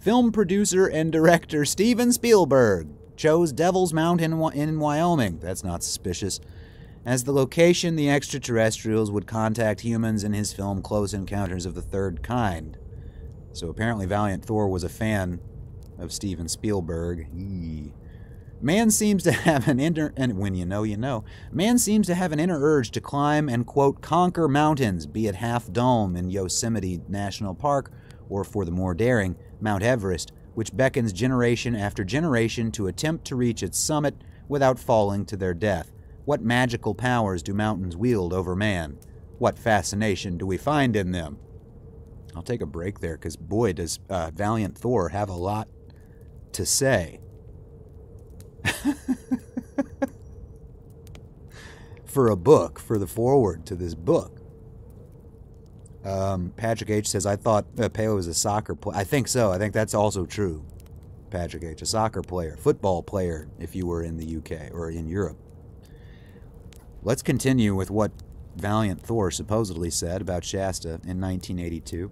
Film producer and director Steven Spielberg chose Devil's Mountain in Wyoming. That's not suspicious. As the location, the extraterrestrials would contact humans in his film Close Encounters of the Third Kind. So apparently, Valiant Thor was a fan of Steven Spielberg. Eee. Man seems to have an inner, and when you know, you know. Man seems to have an inner urge to climb and, quote, conquer mountains, be it Half Dome in Yosemite National Park, or for the more daring, Mount Everest, which beckons generation after generation to attempt to reach its summit without falling to their death. What magical powers do mountains wield over man? What fascination do we find in them? I'll take a break there because, boy, does uh, Valiant Thor have a lot to say. for a book, for the forward to this book. Um, Patrick H says, I thought uh, Pele was a soccer player. I think so. I think that's also true. Patrick H, a soccer player, football player, if you were in the UK or in Europe. Let's continue with what Valiant Thor supposedly said about Shasta in 1982.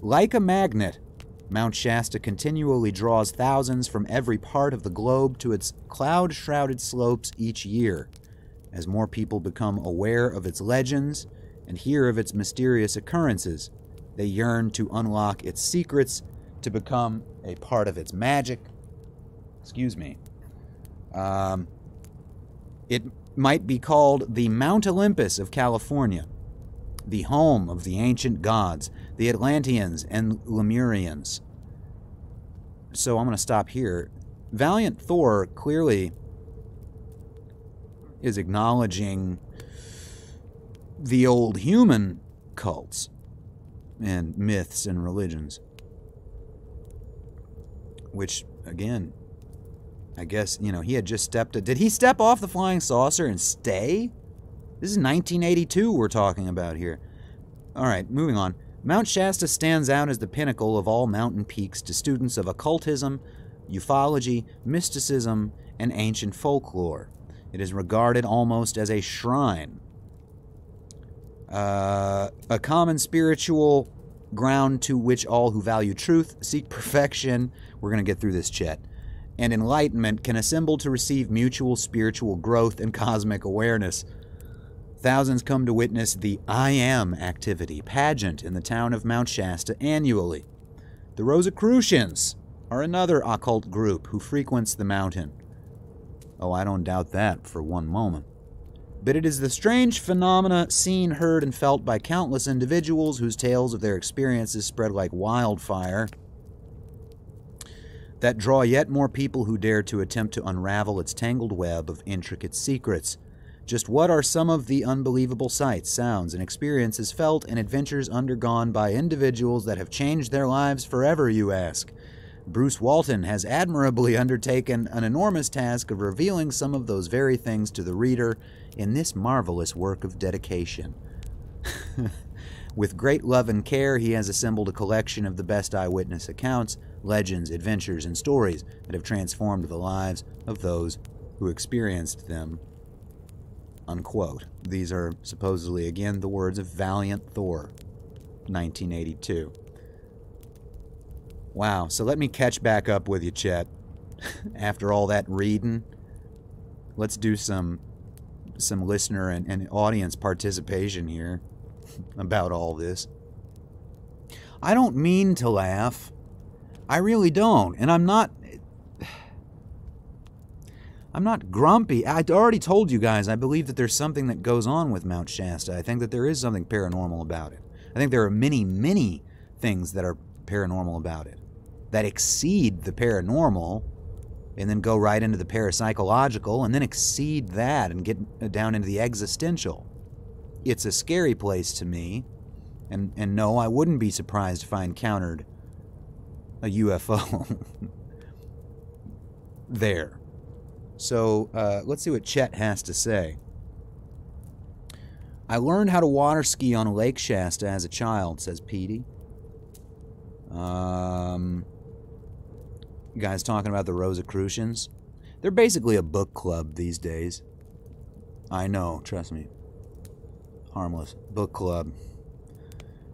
Like a magnet, Mount Shasta continually draws thousands from every part of the globe to its cloud shrouded slopes each year. As more people become aware of its legends and hear of its mysterious occurrences, they yearn to unlock its secrets, to become a part of its magic. Excuse me. Um, it might be called the Mount Olympus of California, the home of the ancient gods, the Atlanteans and Lemurians. So I'm going to stop here. Valiant Thor clearly is acknowledging the old human cults and myths and religions. Which, again, I guess, you know, he had just stepped. Did he step off the flying saucer and stay? This is 1982 we're talking about here. All right, moving on. Mount Shasta stands out as the pinnacle of all mountain peaks to students of occultism, ufology, mysticism, and ancient folklore. It is regarded almost as a shrine, uh, a common spiritual ground to which all who value truth, seek perfection, we're going to get through this, Chet, and enlightenment can assemble to receive mutual spiritual growth and cosmic awareness. Thousands come to witness the I Am activity pageant in the town of Mount Shasta annually. The Rosicrucians are another occult group who frequents the mountain. Oh, I don't doubt that for one moment. But it is the strange phenomena seen, heard, and felt by countless individuals whose tales of their experiences spread like wildfire that draw yet more people who dare to attempt to unravel its tangled web of intricate secrets. Just what are some of the unbelievable sights, sounds, and experiences felt and adventures undergone by individuals that have changed their lives forever, you ask? Bruce Walton has admirably undertaken an enormous task of revealing some of those very things to the reader in this marvelous work of dedication. With great love and care, he has assembled a collection of the best eyewitness accounts, legends, adventures, and stories that have transformed the lives of those who experienced them Unquote. These are supposedly, again, the words of Valiant Thor, 1982. Wow, so let me catch back up with you, Chet. After all that reading, let's do some some listener and, and audience participation here. about all this. I don't mean to laugh. I really don't. And I'm not. I'm not grumpy. I already told you guys I believe that there's something that goes on with Mount Shasta. I think that there is something paranormal about it. I think there are many, many things that are paranormal about it that exceed the paranormal and then go right into the parapsychological and then exceed that and get uh, down into the existential. It's a scary place to me. And, and no, I wouldn't be surprised if I encountered a UFO there. So uh, let's see what Chet has to say. I learned how to water ski on Lake Shasta as a child, says Petey. Um, guys talking about the Rosicrucians? They're basically a book club these days. I know, trust me. Harmless. Book club.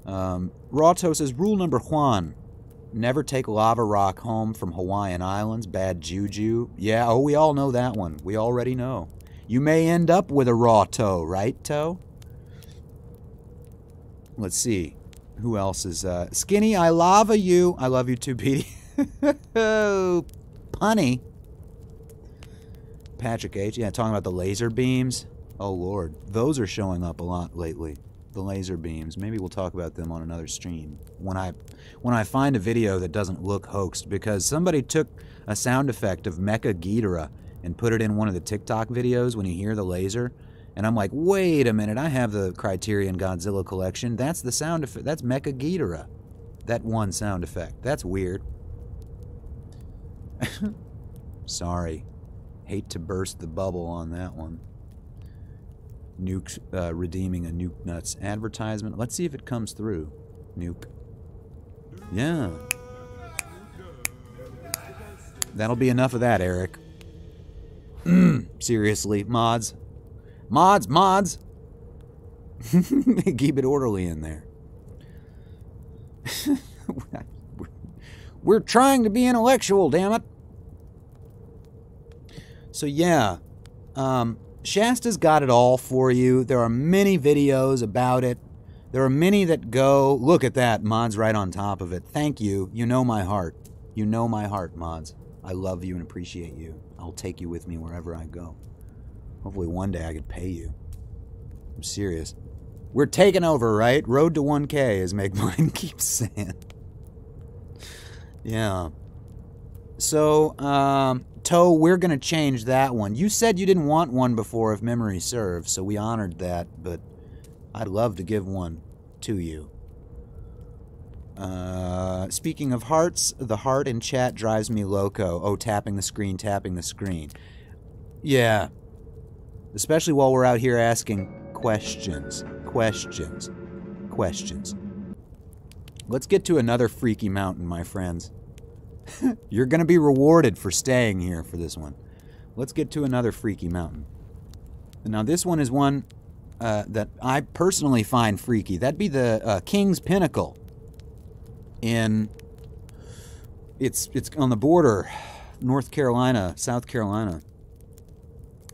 Um, Rawto says rule number one never take lava rock home from Hawaiian Islands. Bad juju. Yeah, oh, we all know that one. We already know. You may end up with a raw toe, right, toe? Let's see. Who else is uh, Skinny? I lava you. I love you too, Petey. oh, punny. Patrick H. Yeah, talking about the laser beams. Oh lord, those are showing up a lot lately the laser beams. Maybe we'll talk about them on another stream when I when I find a video that doesn't look hoaxed because somebody took a sound effect of Mecha Ghidorah and put it in one of the TikTok videos when you hear the laser. And I'm like, wait a minute, I have the Criterion Godzilla collection. That's the sound effect. That's Mecha Ghidorah. That one sound effect. That's weird. Sorry. Hate to burst the bubble on that one. Nuke uh, redeeming a Nuke Nuts advertisement. Let's see if it comes through. Nuke. Yeah. That'll be enough of that, Eric. Seriously, mods. Mods, mods. Keep it orderly in there. We're trying to be intellectual, damn it. So yeah, um, Shasta's got it all for you. There are many videos about it. There are many that go, look at that, mods right on top of it. Thank you. You know my heart. You know my heart, mods. I love you and appreciate you. I'll take you with me wherever I go. Hopefully one day I could pay you. I'm serious. We're taking over, right? Road to 1K, as Make Mine keeps saying. yeah. So, um, Toe, we're going to change that one. You said you didn't want one before, if memory serves, so we honored that, but I'd love to give one to you. Uh, speaking of hearts, the heart in chat drives me loco. Oh, tapping the screen, tapping the screen. Yeah. Especially while we're out here asking questions, questions, questions. Let's get to another freaky mountain, my friends. You're going to be rewarded for staying here for this one. Let's get to another freaky mountain. Now, this one is one uh, that I personally find freaky. That'd be the uh, King's Pinnacle. In it's it's on the border, North Carolina, South Carolina.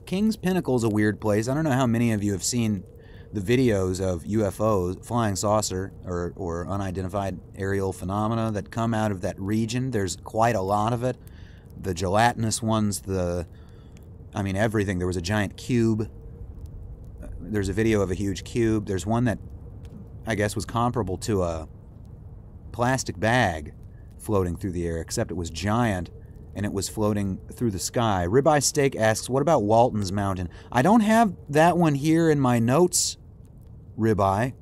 King's Pinnacle is a weird place. I don't know how many of you have seen the videos of UFOs, flying saucer, or, or unidentified aerial phenomena that come out of that region. There's quite a lot of it. The gelatinous ones, the, I mean, everything. There was a giant cube. There's a video of a huge cube. There's one that I guess was comparable to a plastic bag floating through the air, except it was giant and it was floating through the sky. Ribeye Steak asks, What about Walton's Mountain? I don't have that one here in my notes ribeye.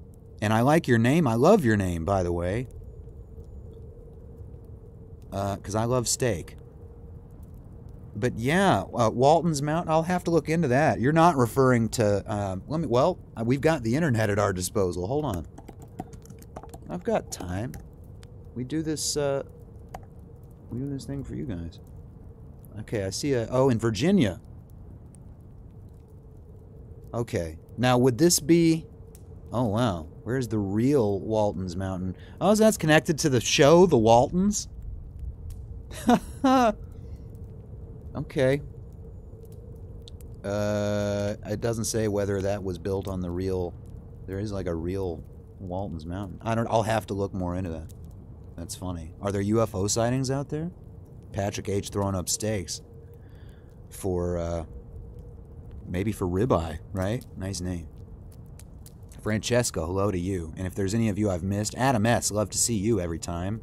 And I like your name. I love your name, by the way. Because uh, I love steak. But yeah, uh, Walton's Mount, I'll have to look into that. You're not referring to, um, let me, well, uh, we've got the internet at our disposal. Hold on. I've got time. We do this, uh, we do this thing for you guys. Okay, I see a, oh, in Virginia. Okay. Now, would this be Oh, wow. Where's the real Walton's Mountain? Oh, so that's connected to the show, The Waltons? okay. Uh, it doesn't say whether that was built on the real There is like a real Walton's Mountain. I don't. I'll have to look more into that. That's funny. Are there UFO sightings out there? Patrick H. throwing up stakes for uh, maybe for ribeye, right? Nice name. Francesca, hello to you. And if there's any of you I've missed, Adam S. Love to see you every time.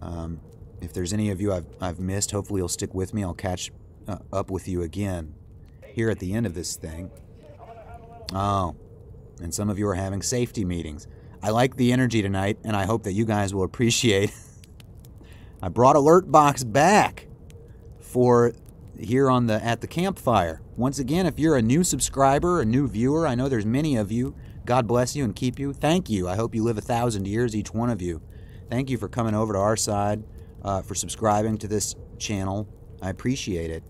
Um, if there's any of you I've, I've missed, hopefully you'll stick with me. I'll catch uh, up with you again here at the end of this thing. Oh, and some of you are having safety meetings. I like the energy tonight, and I hope that you guys will appreciate. I brought Alert Box back for here on the at the campfire. Once again, if you're a new subscriber, a new viewer, I know there's many of you. God bless you and keep you. Thank you. I hope you live a thousand years, each one of you. Thank you for coming over to our side, uh, for subscribing to this channel. I appreciate it.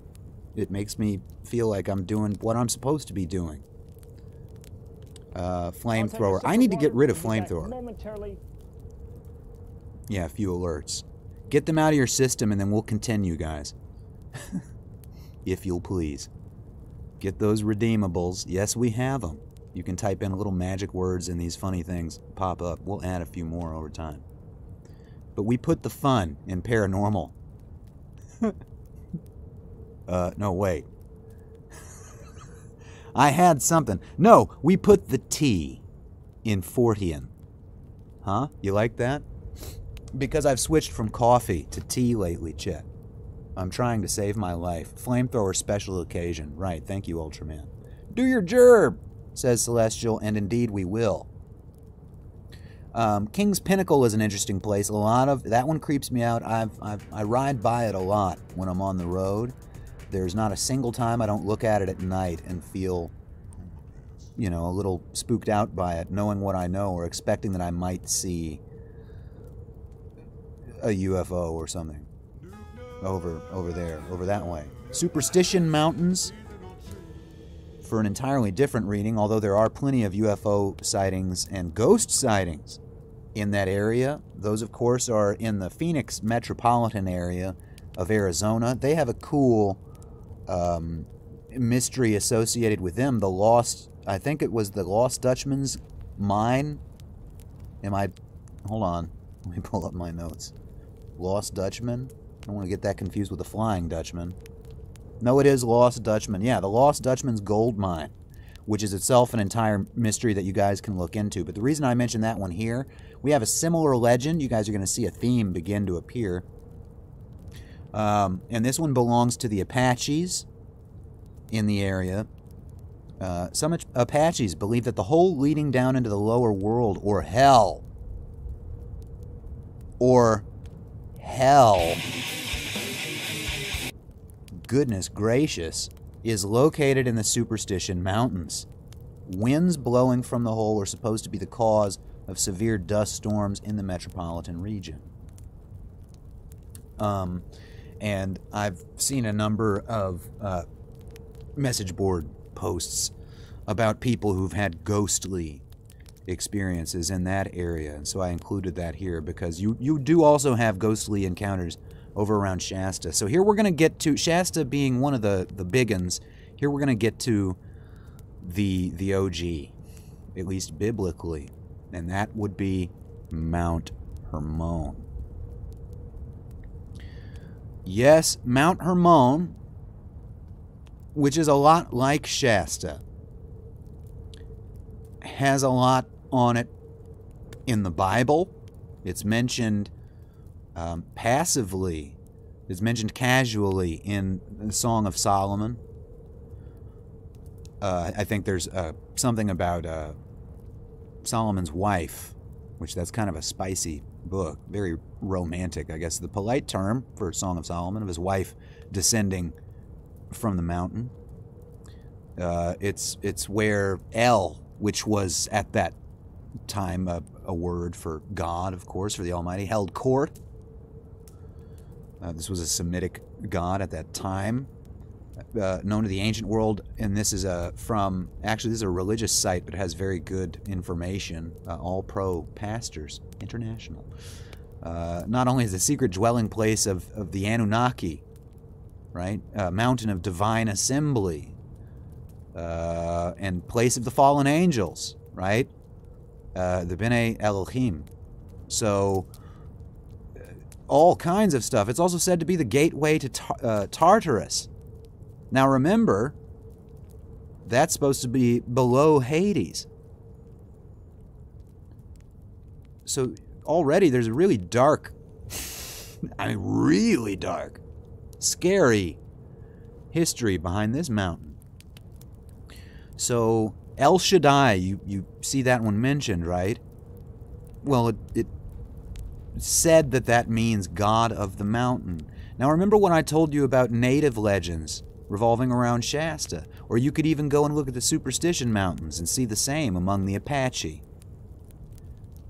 It makes me feel like I'm doing what I'm supposed to be doing. Uh, flamethrower. I need to get rid of flamethrower. Yeah, a few alerts. Get them out of your system and then we'll continue, guys. if you'll please. Get those redeemables. Yes, we have them. You can type in little magic words and these funny things pop up. We'll add a few more over time. But we put the fun in paranormal. uh, no, wait. I had something. No, we put the T in Fortian. Huh? You like that? Because I've switched from coffee to tea lately, Chet. I'm trying to save my life. Flamethrower special occasion. Right, thank you, Ultraman. Do your gerb, says Celestial, and indeed we will. Um, King's Pinnacle is an interesting place. A lot of that one creeps me out. I've, I've, I ride by it a lot when I'm on the road. There's not a single time I don't look at it at night and feel, you know, a little spooked out by it, knowing what I know or expecting that I might see a UFO or something over over there, over that way. Superstition Mountains for an entirely different reading, although there are plenty of UFO sightings and ghost sightings in that area. Those, of course, are in the Phoenix metropolitan area of Arizona. They have a cool um, mystery associated with them. The lost, I think it was the Lost Dutchman's mine. Am I? Hold on. Let me pull up my notes. Lost Dutchman. I don't want to get that confused with the Flying Dutchman. No, it is Lost Dutchman. Yeah, the Lost Dutchman's gold mine, which is itself an entire mystery that you guys can look into. But the reason I mention that one here, we have a similar legend. You guys are going to see a theme begin to appear. Um, and this one belongs to the Apaches in the area. Uh, some Apaches believe that the hole leading down into the lower world, or hell, or hell, goodness gracious, is located in the Superstition Mountains. Winds blowing from the hole are supposed to be the cause of severe dust storms in the metropolitan region. Um, and I've seen a number of uh, message board posts about people who've had ghostly experiences in that area. And so I included that here because you, you do also have ghostly encounters over around Shasta. So here we're going to get to Shasta being one of the, the big ones. Here we're going to get to the, the OG, at least biblically, and that would be Mount Hermon. Yes, Mount Hermon, which is a lot like Shasta, has a lot on it in the Bible. It's mentioned um, passively, it's mentioned casually in the Song of Solomon. Uh, I think there's uh, something about uh, Solomon's wife, which that's kind of a spicy book, very romantic, I guess the polite term for Song of Solomon, of his wife descending from the mountain. Uh, it's it's where El, which was at that time a, a, word for God, of course, for the Almighty, held court. Uh, this was a Semitic god at that time, uh, known to the ancient world, and this is a from actually this is a religious site, but it has very good information. Uh, all pro pastors international. Uh, not only is a secret dwelling place of, of the Anunnaki, right? Mountain of divine assembly, uh, and place of the fallen angels, right? Uh, the Bene Elohim. So, uh, all kinds of stuff. It's also said to be the gateway to Tar- uh, Tartarus. Now remember, that's supposed to be below Hades. So already there's a really dark, I mean, really dark, scary history behind this mountain. So El Shaddai, you, you see that one mentioned, right? Well, it, it said that that means God of the mountain. Now remember when I told you about native legends revolving around Shasta? Or you could even go and look at the Superstition Mountains and see the same among the Apache.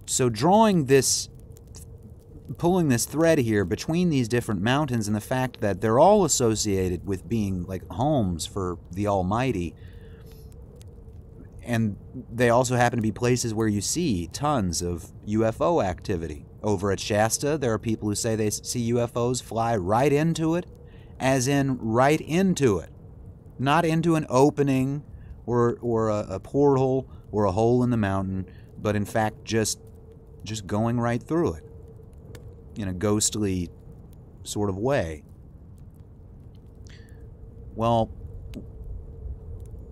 So drawing this pulling this thread here between these different mountains and the fact that they're all associated with being like homes for the Almighty. And they also happen to be places where you see tons of UFO activity. Over at Shasta, there are people who say they see UFOs fly right into it, as in right into it, not into an opening or, or a, a portal or a hole in the mountain, but in fact just just going right through it in a ghostly sort of way. Well,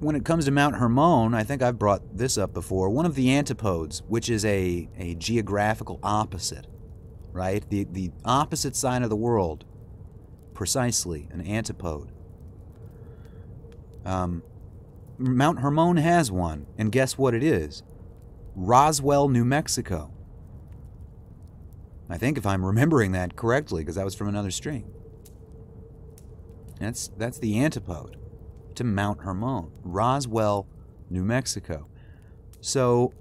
when it comes to Mount Hermon, I think I've brought this up before. One of the antipodes, which is a, a geographical opposite, right? The, the opposite side of the world, precisely, an antipode. Um, Mount Hermon has one, and guess what it is? Roswell, New Mexico. I think if I'm remembering that correctly, because that was from another stream. That's that's the antipode to Mount Hermon, Roswell, New Mexico. So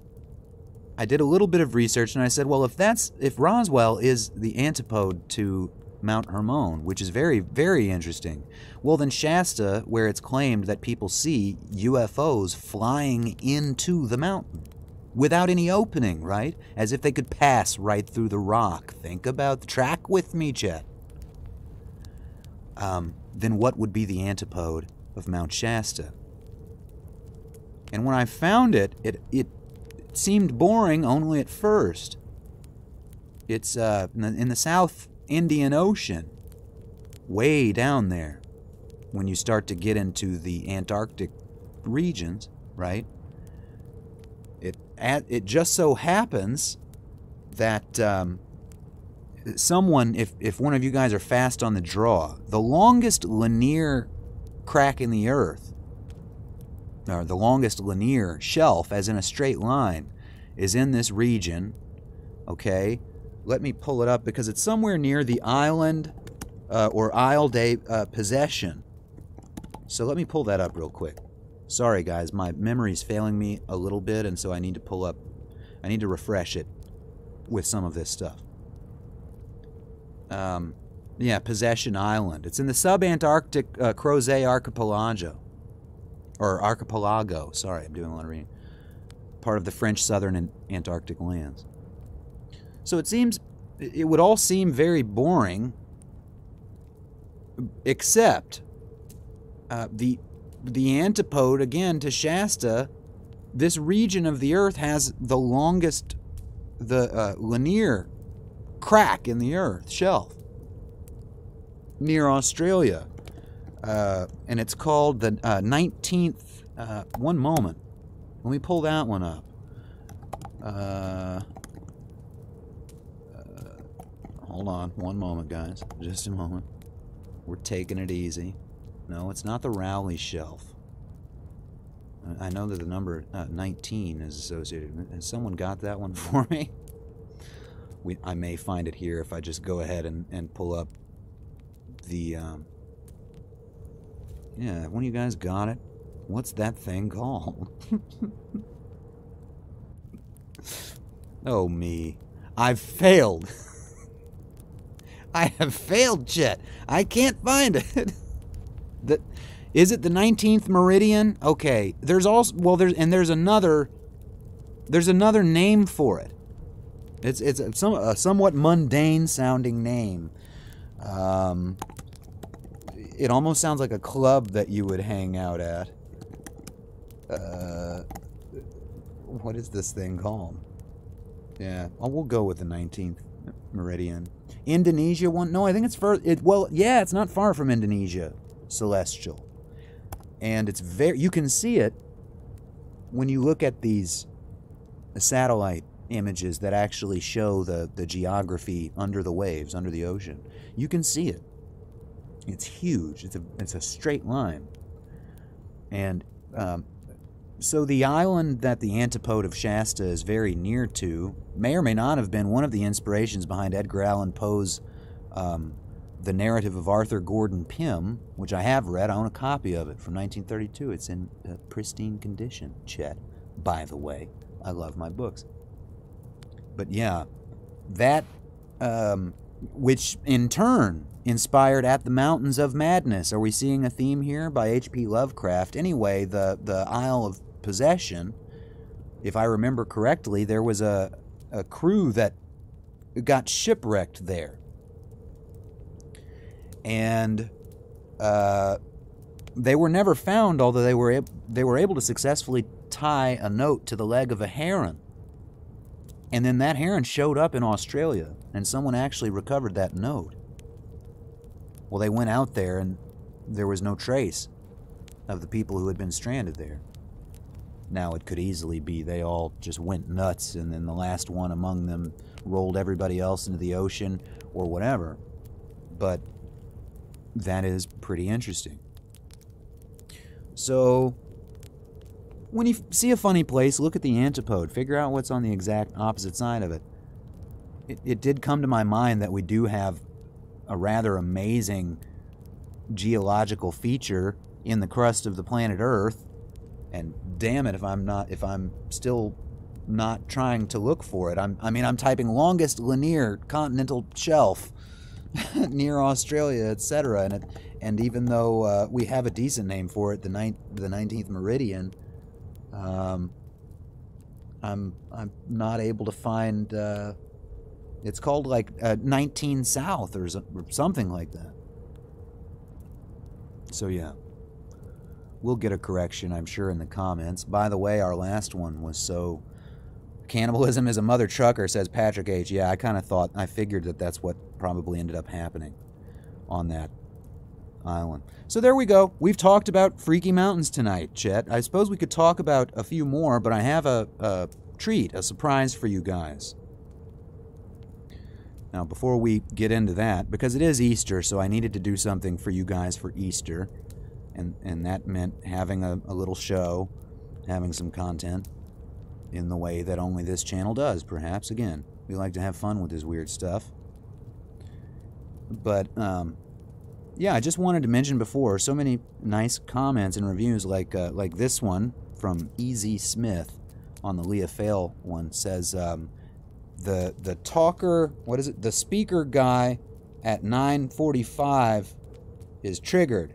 I did a little bit of research and I said, well, if that's if Roswell is the antipode to Mount Hermon, which is very very interesting, well then Shasta, where it's claimed that people see UFOs flying into the mountain without any opening, right? As if they could pass right through the rock. Think about the track with me, Chet. Um, then what would be the antipode of Mount Shasta? And when I found it, it, it seemed boring only at first. It's uh, in, the, in the South Indian Ocean, way down there, when you start to get into the Antarctic regions, right? It it just so happens that um, someone, if, if one of you guys are fast on the draw, the longest linear crack in the earth, or the longest linear shelf, as in a straight line, is in this region. Okay, let me pull it up because it's somewhere near the island uh, or Isle de uh, Possession. So let me pull that up real quick. Sorry, guys, my memory's failing me a little bit, and so I need to pull up, I need to refresh it with some of this stuff. Um, yeah, Possession Island. It's in the subantarctic uh, Crozet Archipelago. Or archipelago. Sorry, I'm doing a lot of reading. Part of the French southern and Antarctic lands. So it seems, it would all seem very boring, except uh, the the antipode again to Shasta, this region of the Earth has the longest, the uh, linear crack in the Earth shelf near Australia, uh, and it's called the uh, 19th. Uh, one moment, let me pull that one up. Uh, uh, hold on, one moment, guys. Just a moment. We're taking it easy. No, it's not the Rowley shelf. I know that the number uh, 19 is associated. Has someone got that one for me? We, I may find it here if I just go ahead and, and pull up the... Um, yeah, one of you guys got it. What's that thing called? oh, me. I've failed. I have failed, Chet. I can't find it. The, is it the 19th meridian? Okay. There's also well there's and there's another there's another name for it. It's it's some, a somewhat mundane sounding name. Um, it almost sounds like a club that you would hang out at. Uh, what is this thing called? Yeah, well, we'll go with the 19th meridian. Indonesia one? No, I think it's far. It, well, yeah, it's not far from Indonesia, celestial, and it's very. You can see it when you look at these satellite images that actually show the the geography under the waves, under the ocean. You can see it. It's huge. It's a it's a straight line, and um, so the island that the antipode of Shasta is very near to may or may not have been one of the inspirations behind Edgar Allan Poe's um, The Narrative of Arthur Gordon Pym, which I have read. I own a copy of it from 1932. It's in pristine condition, Chet. By the way, I love my books. But yeah, that, um, which in turn inspired At the Mountains of Madness. Are we seeing a theme here by H.P. Lovecraft? Anyway, the, the Isle of possession, if I remember correctly, there was a, a crew that got shipwrecked there. And uh, they were never found, although they were, they were able to successfully tie a note to the leg of a heron. And then that heron showed up in Australia, and someone actually recovered that note. Well, they went out there, and there was no trace of the people who had been stranded there. Now it could easily be they all just went nuts and then the last one among them rolled everybody else into the ocean or whatever. But that is pretty interesting. So when you see a funny place, look at the antipode. Figure out what's on the exact opposite side of it. It, it did come to my mind that we do have a rather amazing geological feature in the crust of the planet Earth and damn it if I'm not if I'm still not trying to look for it. I'm, I mean, I'm typing longest linear continental shelf near Australia, etc. And it, and even though uh, we have a decent name for it, the ninth, the 19th meridian, um, I'm I'm not able to find. Uh, it's called like uh, 19 South or, or something like that. So yeah. We'll get a correction, I'm sure, in the comments. By the way, our last one was so... Cannibalism is a mother trucker, says Patrick H. Yeah, I kind of thought, I figured that that's what probably ended up happening on that island. So there we go. We've talked about Freaky Mountains tonight, Chet. I suppose we could talk about a few more, but I have a, a treat, a surprise for you guys. Now, before we get into that, because it is Easter, so I needed to do something for you guys for Easter and and that meant having a, a little show, having some content in the way that only this channel does. Perhaps again, we like to have fun with this weird stuff. But um, yeah, I just wanted to mention before so many nice comments and reviews like uh, like this one from Easy Smith on the Lia Fáil one says um, the the talker what is it the speaker guy at 9:45 is triggered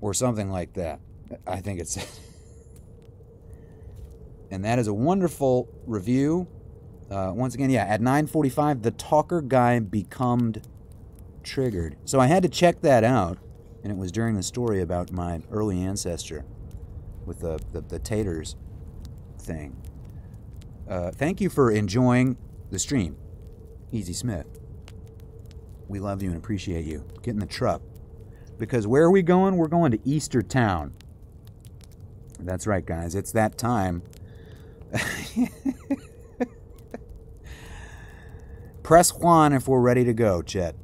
or something like that. I think it's. and that is a wonderful review. Uh, once again, yeah, at 9:45, the talker guy becomed triggered. So I had to check that out, and it was during the story about my early ancestor with the the, the taters thing. Uh, thank you for enjoying the stream, Easy Smith. We love you and appreciate you. Get in the truck. Because where are we going? We're going to Easter Town. That's right, guys. It's that time. Press Juan if we're ready to go, Chet.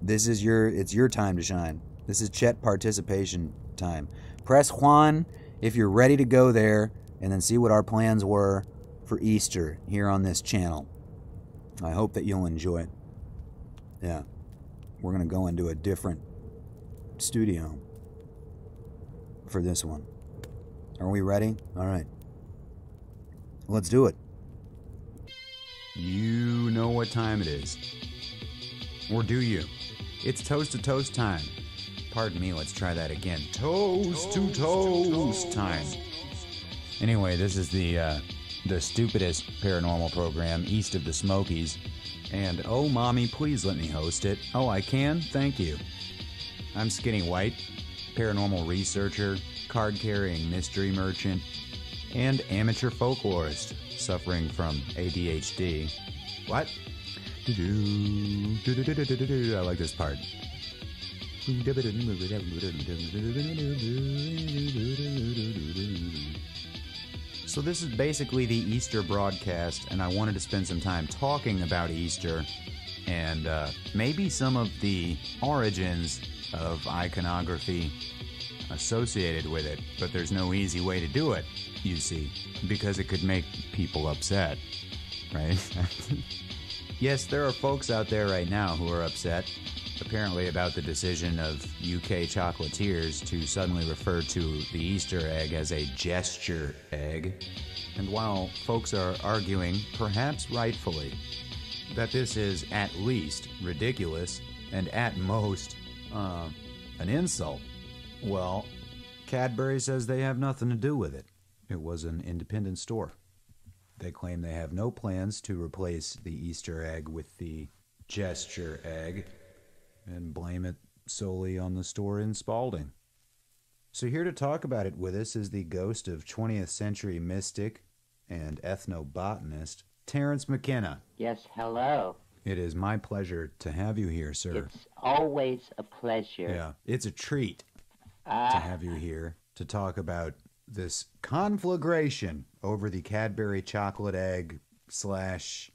This is your it's your time to shine. This is Chet participation time. Press Juan if you're ready to go there and then see what our plans were for Easter here on this channel. I hope that you'll enjoy it. Yeah we're going to go into a different studio for this one. Are we ready? All right. Let's do it. You know what time it is. Or do you? It's toast to toast time. Pardon me, let's try that again. Toast, toast to toast, toast, time. Anyway, this is the uh, the stupidest paranormal program east of the Smokies and oh, mommy, please let me host it. Oh, I can? Thank you. I'm Skinnee White, paranormal researcher, card carrying mystery merchant, and amateur folklorist suffering from ADHD. What? I like this part. So, this is basically the Easter broadcast, and I wanted to spend some time talking about Easter and uh, maybe some of the origins of iconography associated with it, but there's no easy way to do it, you see, because it could make people upset, right? yes, there are folks out there right now who are upset, apparently, about the decision of UK chocolatiers to suddenly refer to the Easter egg as a gesture egg. And while folks are arguing, perhaps rightfully, that this is at least ridiculous and at most uh, an insult, well, Cadbury says they have nothing to do with it. It was an independent store. They claim they have no plans to replace the Easter egg with the gesture egg and blame it solely on the store in Spalding. So, here to talk about it with us is the ghost of 20th century mystic and ethnobotanist, Terence McKenna. Yes, hello. It is my pleasure to have you here, sir. It's always a pleasure. Yeah, it's a treat to Ah, have you here to talk about this conflagration over the Cadbury chocolate egg slash.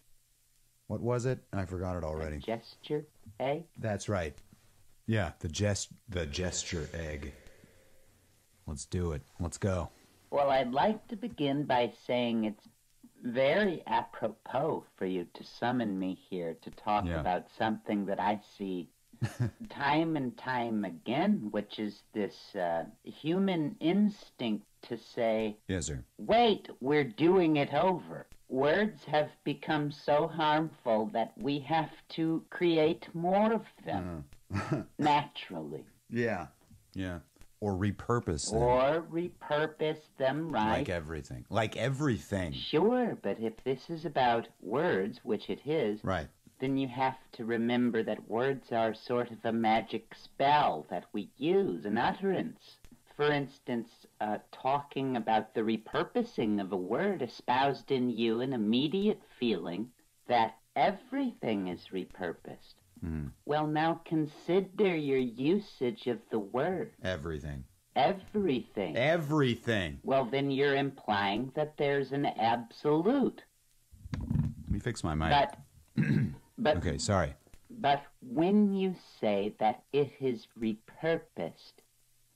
What was it? I forgot it already. gesture, eh? That's right. Yeah, the gest the gesture egg. Let's do it. Let's go. Well, I'd like to begin by saying it's very apropos for you to summon me here to talk Yeah. about something that I see time and time again, which is this uh, human instinct to say, Yes, sir. Wait, we're doing it over. Words have become so harmful that we have to create more of them uh-huh. naturally Yeah. Yeah. Or repurpose them. or repurpose them right. like everything. Like everything. Sure, but if this is about words, which it is, Right. then you have to remember that words are sort of a magic spell that we use, an utterance. For instance, uh, talking about the repurposing of a word espoused in you an immediate feeling that everything is repurposed. Mhm. Well, now consider your usage of the word Everything. everything. Everything. well, then you're implying that there's an absolute. Let me fix my mic. But, but Okay, sorry. But when you say that it is repurposed,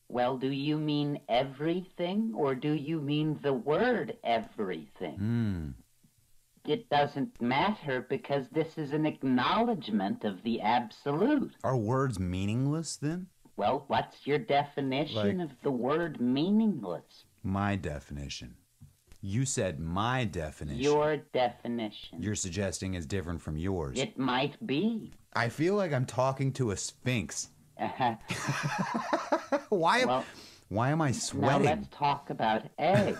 well, do you mean everything or do you mean the word everything? Hmm. It doesn't matter because this is an acknowledgement of the absolute. Are words meaningless then? Well, what's your definition Like- of the word meaningless? My definition. You said my definition. Your definition. You're suggesting is different from yours. It might be. I feel like I'm talking to a sphinx. Uh-huh. why am Well, why am I sweating? Now let's talk about eggs.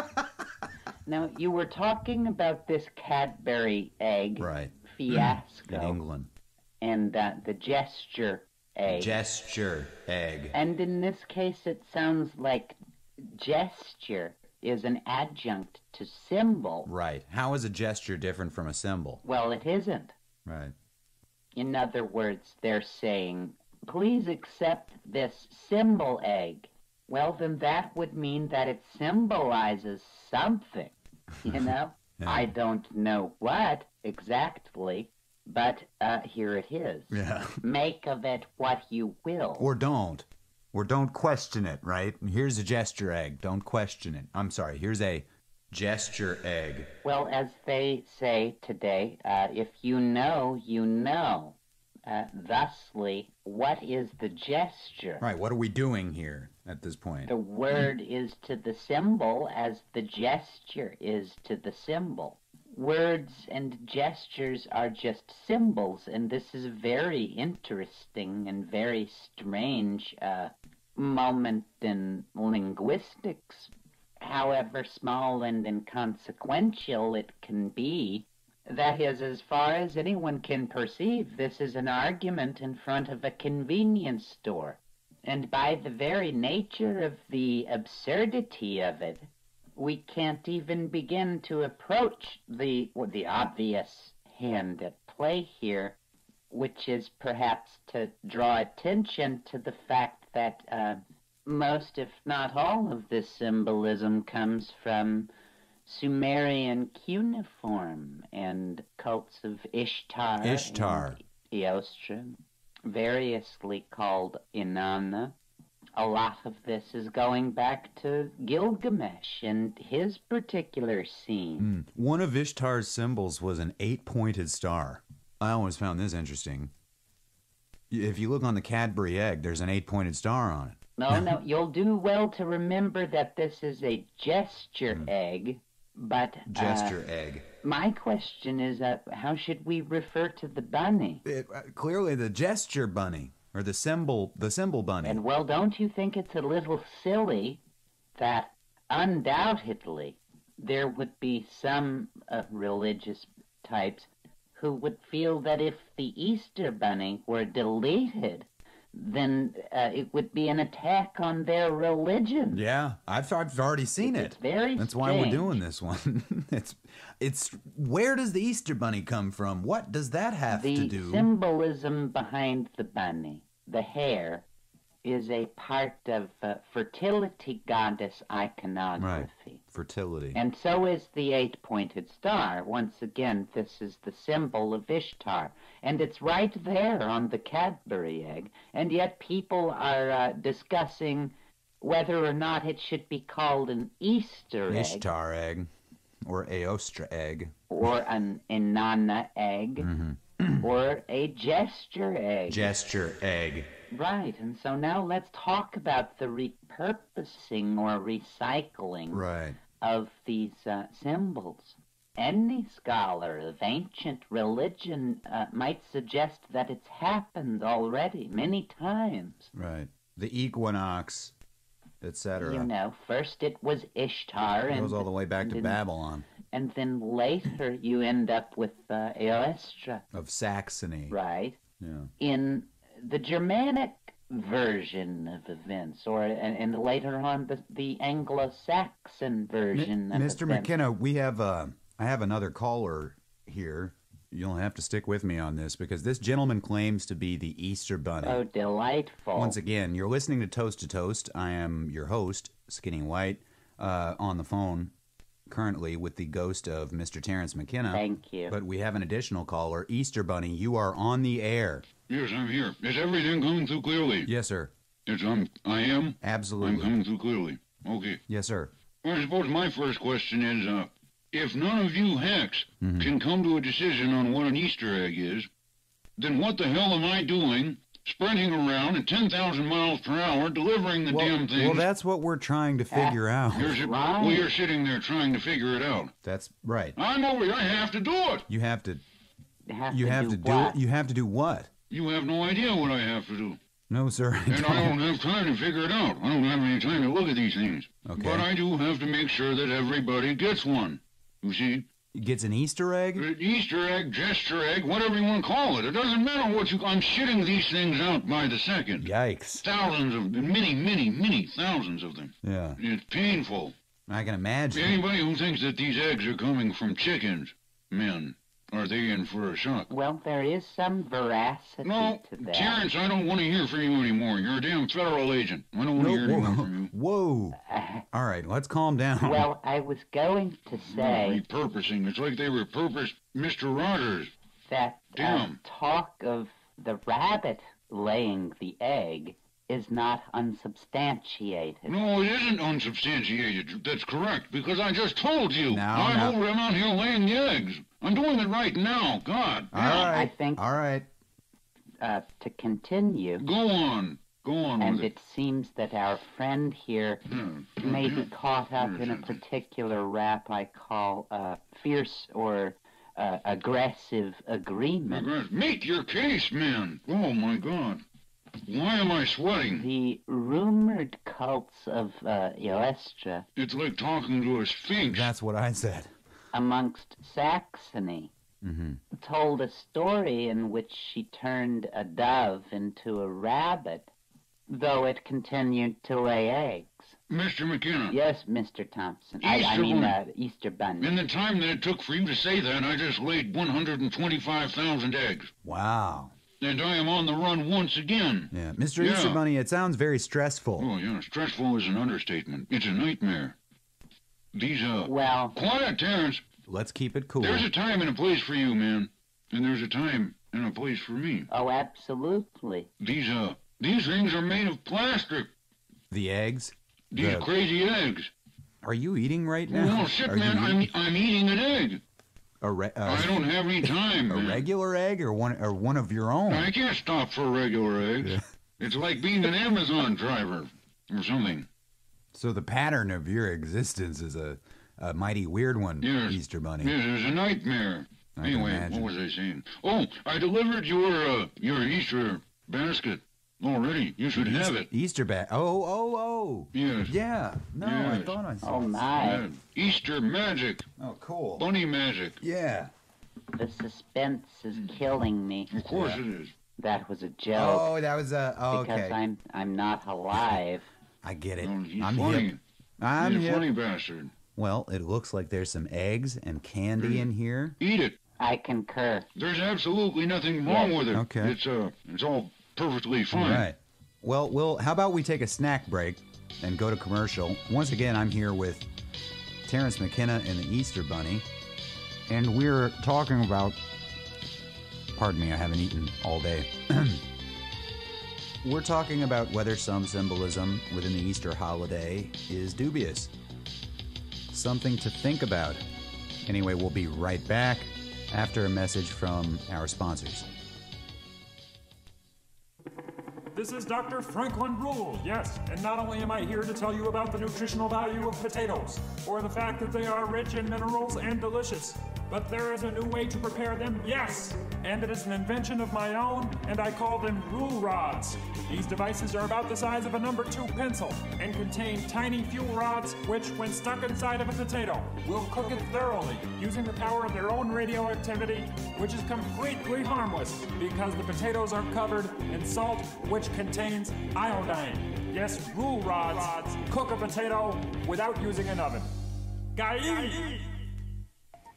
now you were talking about this Cadbury egg Right. In England. and uh, the gesture egg. Gesture egg. and in this case, it sounds like gesture is an adjunct to symbol. Right. How is a gesture different from a symbol? Well, it isn't. Right. In other words, they're saying, please accept this symbol egg. Well, then that would mean that it symbolizes something. You know? Yeah. I don't know what exactly, but uh, here it is. Yeah. Make of it what you will. Or don't. Or don't question it, right? Here's a gesture egg. Don't question it. I'm sorry. Here's a gesture egg. Well, as they say today, uh, if you know, you know. Uh, thusly, what is the gesture? Right. What are we doing here at this point? The word is to the symbol as the gesture is to the symbol. Words and gestures are just symbols, and this is a very interesting and very strange uh, moment in linguistics. However small and inconsequential it can be, that is, as far as anyone can perceive, this is an argument in front of a convenience store. And by the very nature of the absurdity of it, we can't even begin to approach the well, the obvious hand at play here, which is perhaps to draw attention to the fact that uh, most, if not all, of this symbolism comes from Sumerian cuneiform and cults of Ishtar, Ishtar. and Eostre, variously called Inanna. A lot of this is going back to Gilgamesh and his particular scene. Hmm. One of Ishtar's symbols was an eight pointed star. I always found this interesting. If you look on the Cadbury egg, there's an eight pointed star on it. No, no, you'll do well to remember that this is a gesture egg, but uh. Gesture egg. my question is, uh, how should we refer to the bunny? It, uh, clearly, the gesture bunny or the symbol, the symbol bunny. And well, don't you think it's a little silly that undoubtedly there would be some uh, religious types who would feel that if the Easter bunny were deleted, then uh, it would be an attack on their religion. yeah, I've, I've already seen It's it. very That's why we're doing this one. it's, it's. Where does the Easter bunny come from? What does that have The to do? The symbolism behind the bunny, the hare, is a part of uh, fertility goddess iconography. Right. Fertility. And so is the eight pointed star. Once again, this is the symbol of Ishtar. And it's right there on the Cadbury egg. And yet people are uh, discussing whether or not it should be called an Easter egg Ishtar egg, or Aostra egg. or an Inanna egg or a gesture egg. Gesture egg. right. And so now let's talk about the repurposing or recycling Right. of these uh, symbols. Any scholar of ancient religion uh, might suggest that it's happened already many times. Right. The equinox, etc. You know, first it was Ishtar, It and, goes all the way back to Babylon and then later you end up with uh, Eostra, of Saxony. right? Yeah. In the Germanic version of events, or and, and later on the, the Anglo-Saxon version of Mr. McKenna, we have uh, I have another caller here. You'll have to stick with me on this because this gentleman claims to be the Easter Bunny. Oh, delightful! Once again, you're listening to Toast to Toast. I am your host, Skinnee White, uh, on the phone currently with the ghost of Mr. Terence McKenna. Thank you. But we have an additional caller, Easter Bunny. You are on the air. Yes, I'm here. Is everything coming through clearly? Yes, sir. Yes, I'm. I am. I'm Absolutely. coming through clearly. Okay. Yes, sir. Well, I suppose my first question is, uh, if none of you hacks mm-hmm. can come to a decision on what an Easter egg is, then what the hell am I doing, sprinting around at 10,000 miles per hour, delivering the Well, damn thing? well, that's what we're trying to figure out. you're, si- right. well, you're sitting there trying to figure it out. That's right. I know I have to do it. You have to. have You to have do to do. what? You have to do what? You have no idea what I have to do. No, sir. I And I don't. don't have time to figure it out. I don't have any time to look at these things. Okay. But I do have to make sure that everybody gets one. You see? It Gets an Easter egg. Easter egg, gesture egg, whatever you want to call it. It doesn't matter what you... I'm shitting these things out by the second. Yikes. Thousands of. Many, many, many thousands of them. Yeah, It's painful. I can imagine. Anybody who thinks that these eggs are coming from chickens, men, are they in for a shock? Well, there is some veracity No, to that. Terence, I don't want to hear from you anymore. You're a damn federal agent. I don't want to hear anymore whoa, from you. whoa. All right, let's calm down. well, I was going to say Repurposing. It's like they repurposed Mr. Rogers. that uh, Damn. talk of the rabbit laying the egg is not unsubstantiated. No, it isn't unsubstantiated. That's correct, because I just told you. Now, I'm now. over. I'm out here laying the eggs. I'm doing it right now. God. All Yeah. right. I think- All right. Uh, to continue, Go on. Go on and with it. it seems that our friend here Hmm. may be caught up in a particular rap I call uh, fierce or uh, aggressive agreement. Congrats. Make your case, man. Oh my God. Why am I sweating? The rumored cults of uh, Eostra It's like talking to a sphinx. That's what I said. amongst Saxony hmm told a story in which she turned a dove into a rabbit, though it continued to lay eggs. Mr. McKenna. Yes, Mr. Thompson. I, I Easter mean, bunny. uh, Easter bunny. In the time that it took for you to say that, I just laid 125,000 eggs. Wow. And I am on the run once again. Yeah, Mr. Yeah. Easter Bunny, it sounds very stressful. Oh, yeah, stressful is an understatement. It's a nightmare. These, uh, Well, quiet, Terence. Let's keep it cool. There's a time and a place for you, man. And there's a time and a place for me. oh, absolutely. These, uh, these things are made of plastic. The eggs. These The- crazy eggs. Are you eating right now? Oh, shit, Are you man, eating I'm, I'm eating an egg. A, re- uh, I don't have any time, a man. regular egg or one or one of your own? I can't stop for regular eggs. Yeah. It's like being an Amazon driver or something. So the pattern of your existence is a, a mighty weird one, Yes. Easter Bunny. Yes, it's a nightmare. I anyway, what was I saying? Oh, I delivered your uh, your Easter basket already. You should have it. Easter bat. Oh, oh, oh. Yes. Yeah. No, I thought I saw. Oh, it. my. Yeah. Easter magic, Oh, cool. bunny magic. Yeah. The suspense is killing me. Of course Yeah. it is. That was a joke. Oh, that was a. Oh, because okay. I'm I'm not alive. I get it. Oh, he's I'm funny. hip. I'm He's a hip. funny bastard. Well, it looks like there's some eggs and candy in here. Eat it. I concur. There's absolutely nothing wrong Yes. with it. Okay. It's uh, it's all perfectly fine. All right. Well, Will, how about we take a snack break and go to commercial? Once again, I'm here with Terence McKenna and the Easter Bunny, and we're talking about. Pardon me, I haven't eaten all day. we're talking about whether some symbolism within the Easter holiday is dubious. Something to think about. Anyway, we'll be right back after a message from our sponsors. This is Dr. Franklin Rule, yes, and not only am I here to tell you about the nutritional value of potatoes, or the fact that they are rich in minerals and delicious, but there is a new way to prepare them, yes, and it is an invention of my own, and I call them rule rods. These devices are about the size of a number two pencil and contain tiny fuel rods which, when stuck inside of a potato, will cook it thoroughly using the power of their own radioactivity, which is completely harmless because the potatoes are covered in salt which contains iodine. Yes, rule rods cook a potato without using an oven. Guy!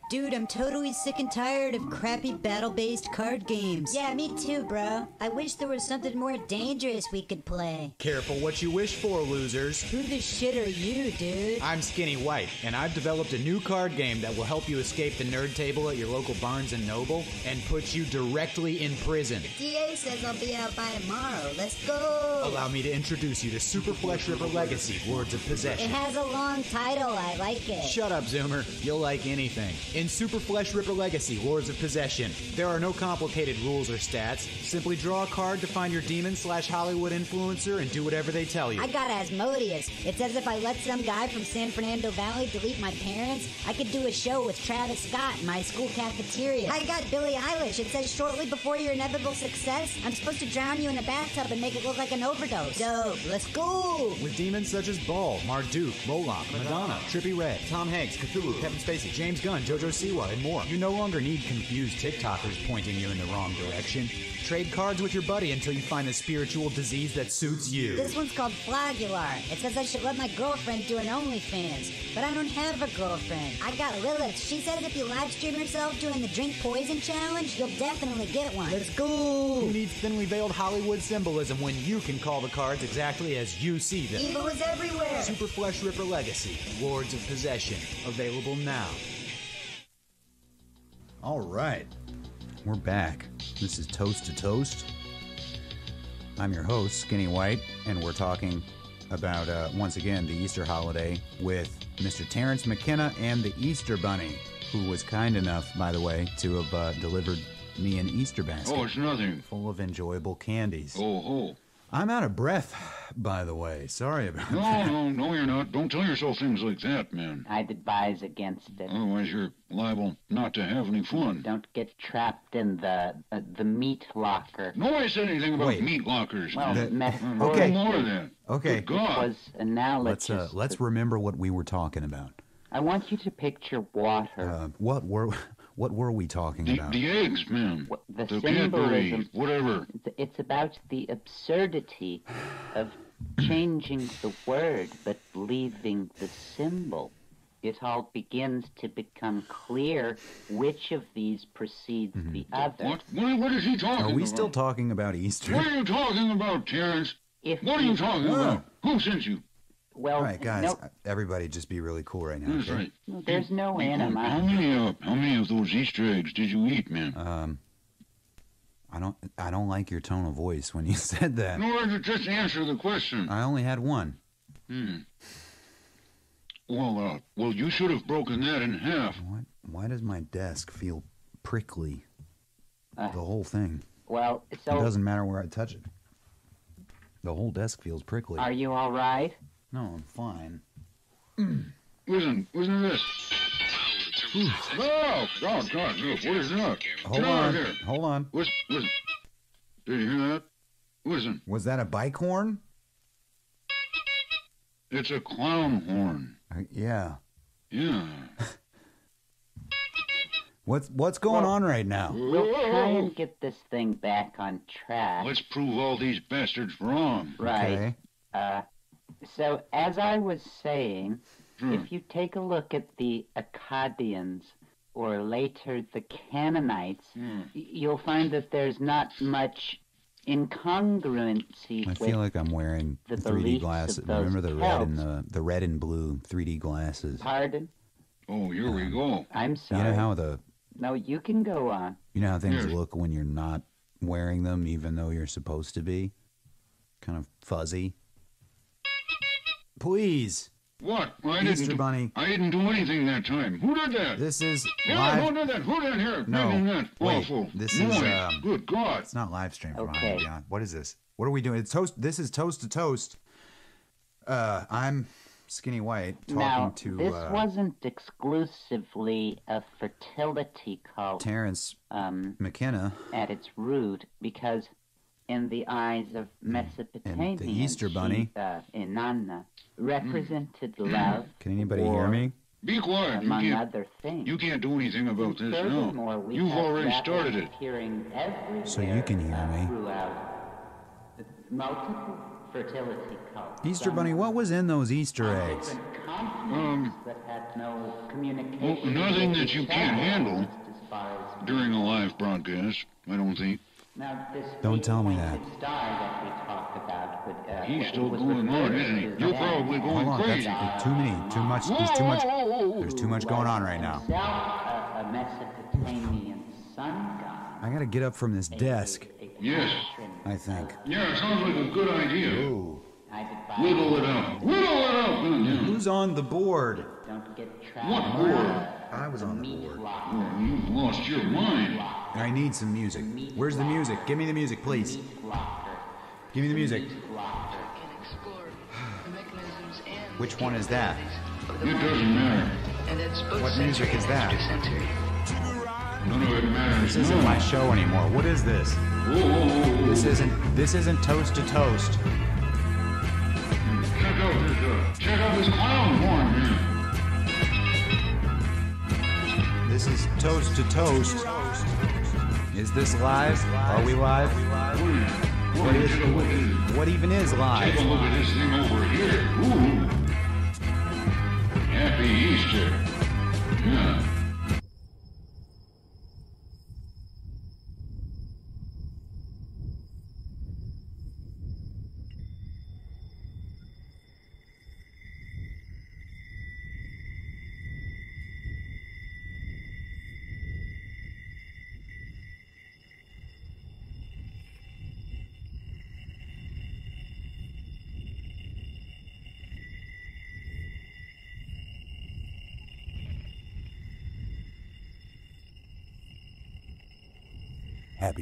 Dude, I'm totally sick and tired of crappy battle based card games. Yeah, me too, bro. I wish there was something more dangerous we could play. Careful what you wish for, losers. Who the shit are you, dude? I'm Skinnee White, and I've developed a new card game that will help you escape the nerd table at your local Barnes & Noble and put you directly in prison. DA says I'll be out by tomorrow. Let's go. Allow me to introduce you to Super Flesh Ripper Legacy, Lords of Possession. It has a long title. I like it. Shut up, Zoomer. You'll like anything. In Super Flesh Ripper Legacy, Lords of Possession, there are no complicated rules or stats. Simply draw a card to find your demon slash Hollywood influencer and do whatever they tell you. I got Asmodeus. It says if I let some guy from San Fernando Valley delete my parents, I could do a show with Travis Scott in my school cafeteria. I got Billie Eilish. It says shortly before your inevitable success, I'm supposed to drown you in a bathtub and make it look like an overdose. Dope. Let's go. With demons such as Baal, Marduk, Moloch, Madonna, Trippie Redd, Tom Hanks, Cthulhu, Kevin Spacey, James Gunn, Jojo Siwa, and more. You no longer need confused TikTokers pointing you in the wrong direction. Trade cards with your buddy until you find the spiritual disease that suits you. This one's called Flagular. It says I should let my girlfriend do an OnlyFans, but I don't have a girlfriend. I got Lilith. She says if you live stream yourself doing the drink poison challenge, you'll definitely get one. Let's go. Who needs thinly veiled Hollywood symbolism when you can call the cards exactly as you see them? Evil is everywhere. Super Flesh Ripper Legacy, Lords of Possession, available now. All right. We're back. This is Toast to Toast. I'm your host, Skinnee White, and we're talking about, uh, once again, the Easter holiday with Mr. Terence McKenna and the Easter Bunny, who was kind enough, by the way, to have uh, delivered me an Easter basket Oh, it's nothing. full of enjoyable candies. Oh, ho. I'm out of breath, by the way. Sorry about No, that. no, no, you're not. Don't tell yourself things like that, man. I'd advise against it. Otherwise, you're liable not to have any fun. Don't get trapped in the uh, the meat locker. No, Nobody said anything about Wait. meat lockers. Well, The- metaphorically, Okay. More of that. Okay. Good God. was analogous. Let's uh, let's remember what we were talking about. I want you to picture water. Uh, what were what were we talking The, about? the eggs, man. What- the the symbolism. parade, whatever. It's- It's about the absurdity of changing the word but leaving the symbol, it all begins to become clear which of these precedes mm-hmm. the other. What? What, what is he talking about? Are we about? still talking about Easter? What are you talking about, Terence? If What are you talking about? Who sent you? Well, All right, guys, no, everybody just be really cool right now. That's okay? right. there's no How many uh, how many of those Easter eggs did you eat, man? Um, I don't, I don't like your tone of voice when you said that. In order to just answer the question. I only had one. Hmm. Well, uh, well, you should have broken that in half. What? Why does my desk feel prickly? Uh, the whole thing. Well, It doesn't matter where I touch it. The whole desk feels prickly. are you all right? No, I'm fine. Listen, listen to this. Oh, God, God, look, what is that? Hold Get out on. of here. Hold on. Listen, listen. Did you hear that? Listen, Was that a bike horn? it's a clown horn. Uh, yeah. Yeah. What's What's going Well- on right now? We'll try and get this thing back on track. Let's prove all these bastards wrong. Right. Okay. Uh, so, as I was saying, Hmm. if you take a look at the Akkadians, or later the Canaanites, Hmm. you'll find that there's not much incongruency I with feel like I'm wearing the 3D glasses. Remember the red and the the red and blue 3D glasses. Pardon? Oh, here we go. I'm sorry. You sorry. know how the No, you can go on. you know how things Yes. look when you're not wearing them, even though you're supposed to be, kind of fuzzy. Please, What? I Easter didn't. do- Bunny. I didn't do anything that time. Who did that? This is yeah, who did that? Who did here? No, Making that wait, awful this is, um, Good God. It's not live stream from Okay. Beyond. What is this? What are we doing? It's toast. This is toast to toast. Uh, I'm Skinnee White talking now, to this uh, wasn't exclusively a fertility cult Terence um, McKenna. at its root, because in the eyes of Mesopotamia, the Easter Bunny. she, uh, Inanna, represented love. Can anybody hear me? Be quiet. You Among can't, other things. you can't do anything about this now. You've already started it. appearing So you can hear me. Throughout multiple fertility cults. Easter Bunny, what was in those Easter eggs? Um, that had no communication. well, nothing that you can't handle just as far as During a live broadcast, I don't think. Now, this Don't tell me three-pointed that we talked about would, uh, He's still going on, isn't he? You're probably that. going Hold on, crazy. that's too many, too much. There's too much. There's too much going on right now. Himself a, a Mesopotamian sun god. I gotta get up from this desk. a- a Yes. I think. Yeah, sounds like a good idea. Ooh. guided by- Whittle it out. Whittle it out. Who's on the board? Don't get trapped. What board? I was on the board. Oh, you've lost your mind. I need some music. Where's the music? Give me the music, please. Give me the music. Locker. can explore the mechanisms and Which one is that? of the It mind. doesn't matter. And that's both What music is that? extrasensory. None of it matters. This isn't my show anymore. What is this? This isn't. This isn't toast to toast. Check out this, uh, check out this clown horn This is toast to toast. Is this live? Are we live? What is? What even is live? Take a look at this thing over here. Ooh. Happy Easter. Yeah.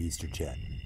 Easter, Chet.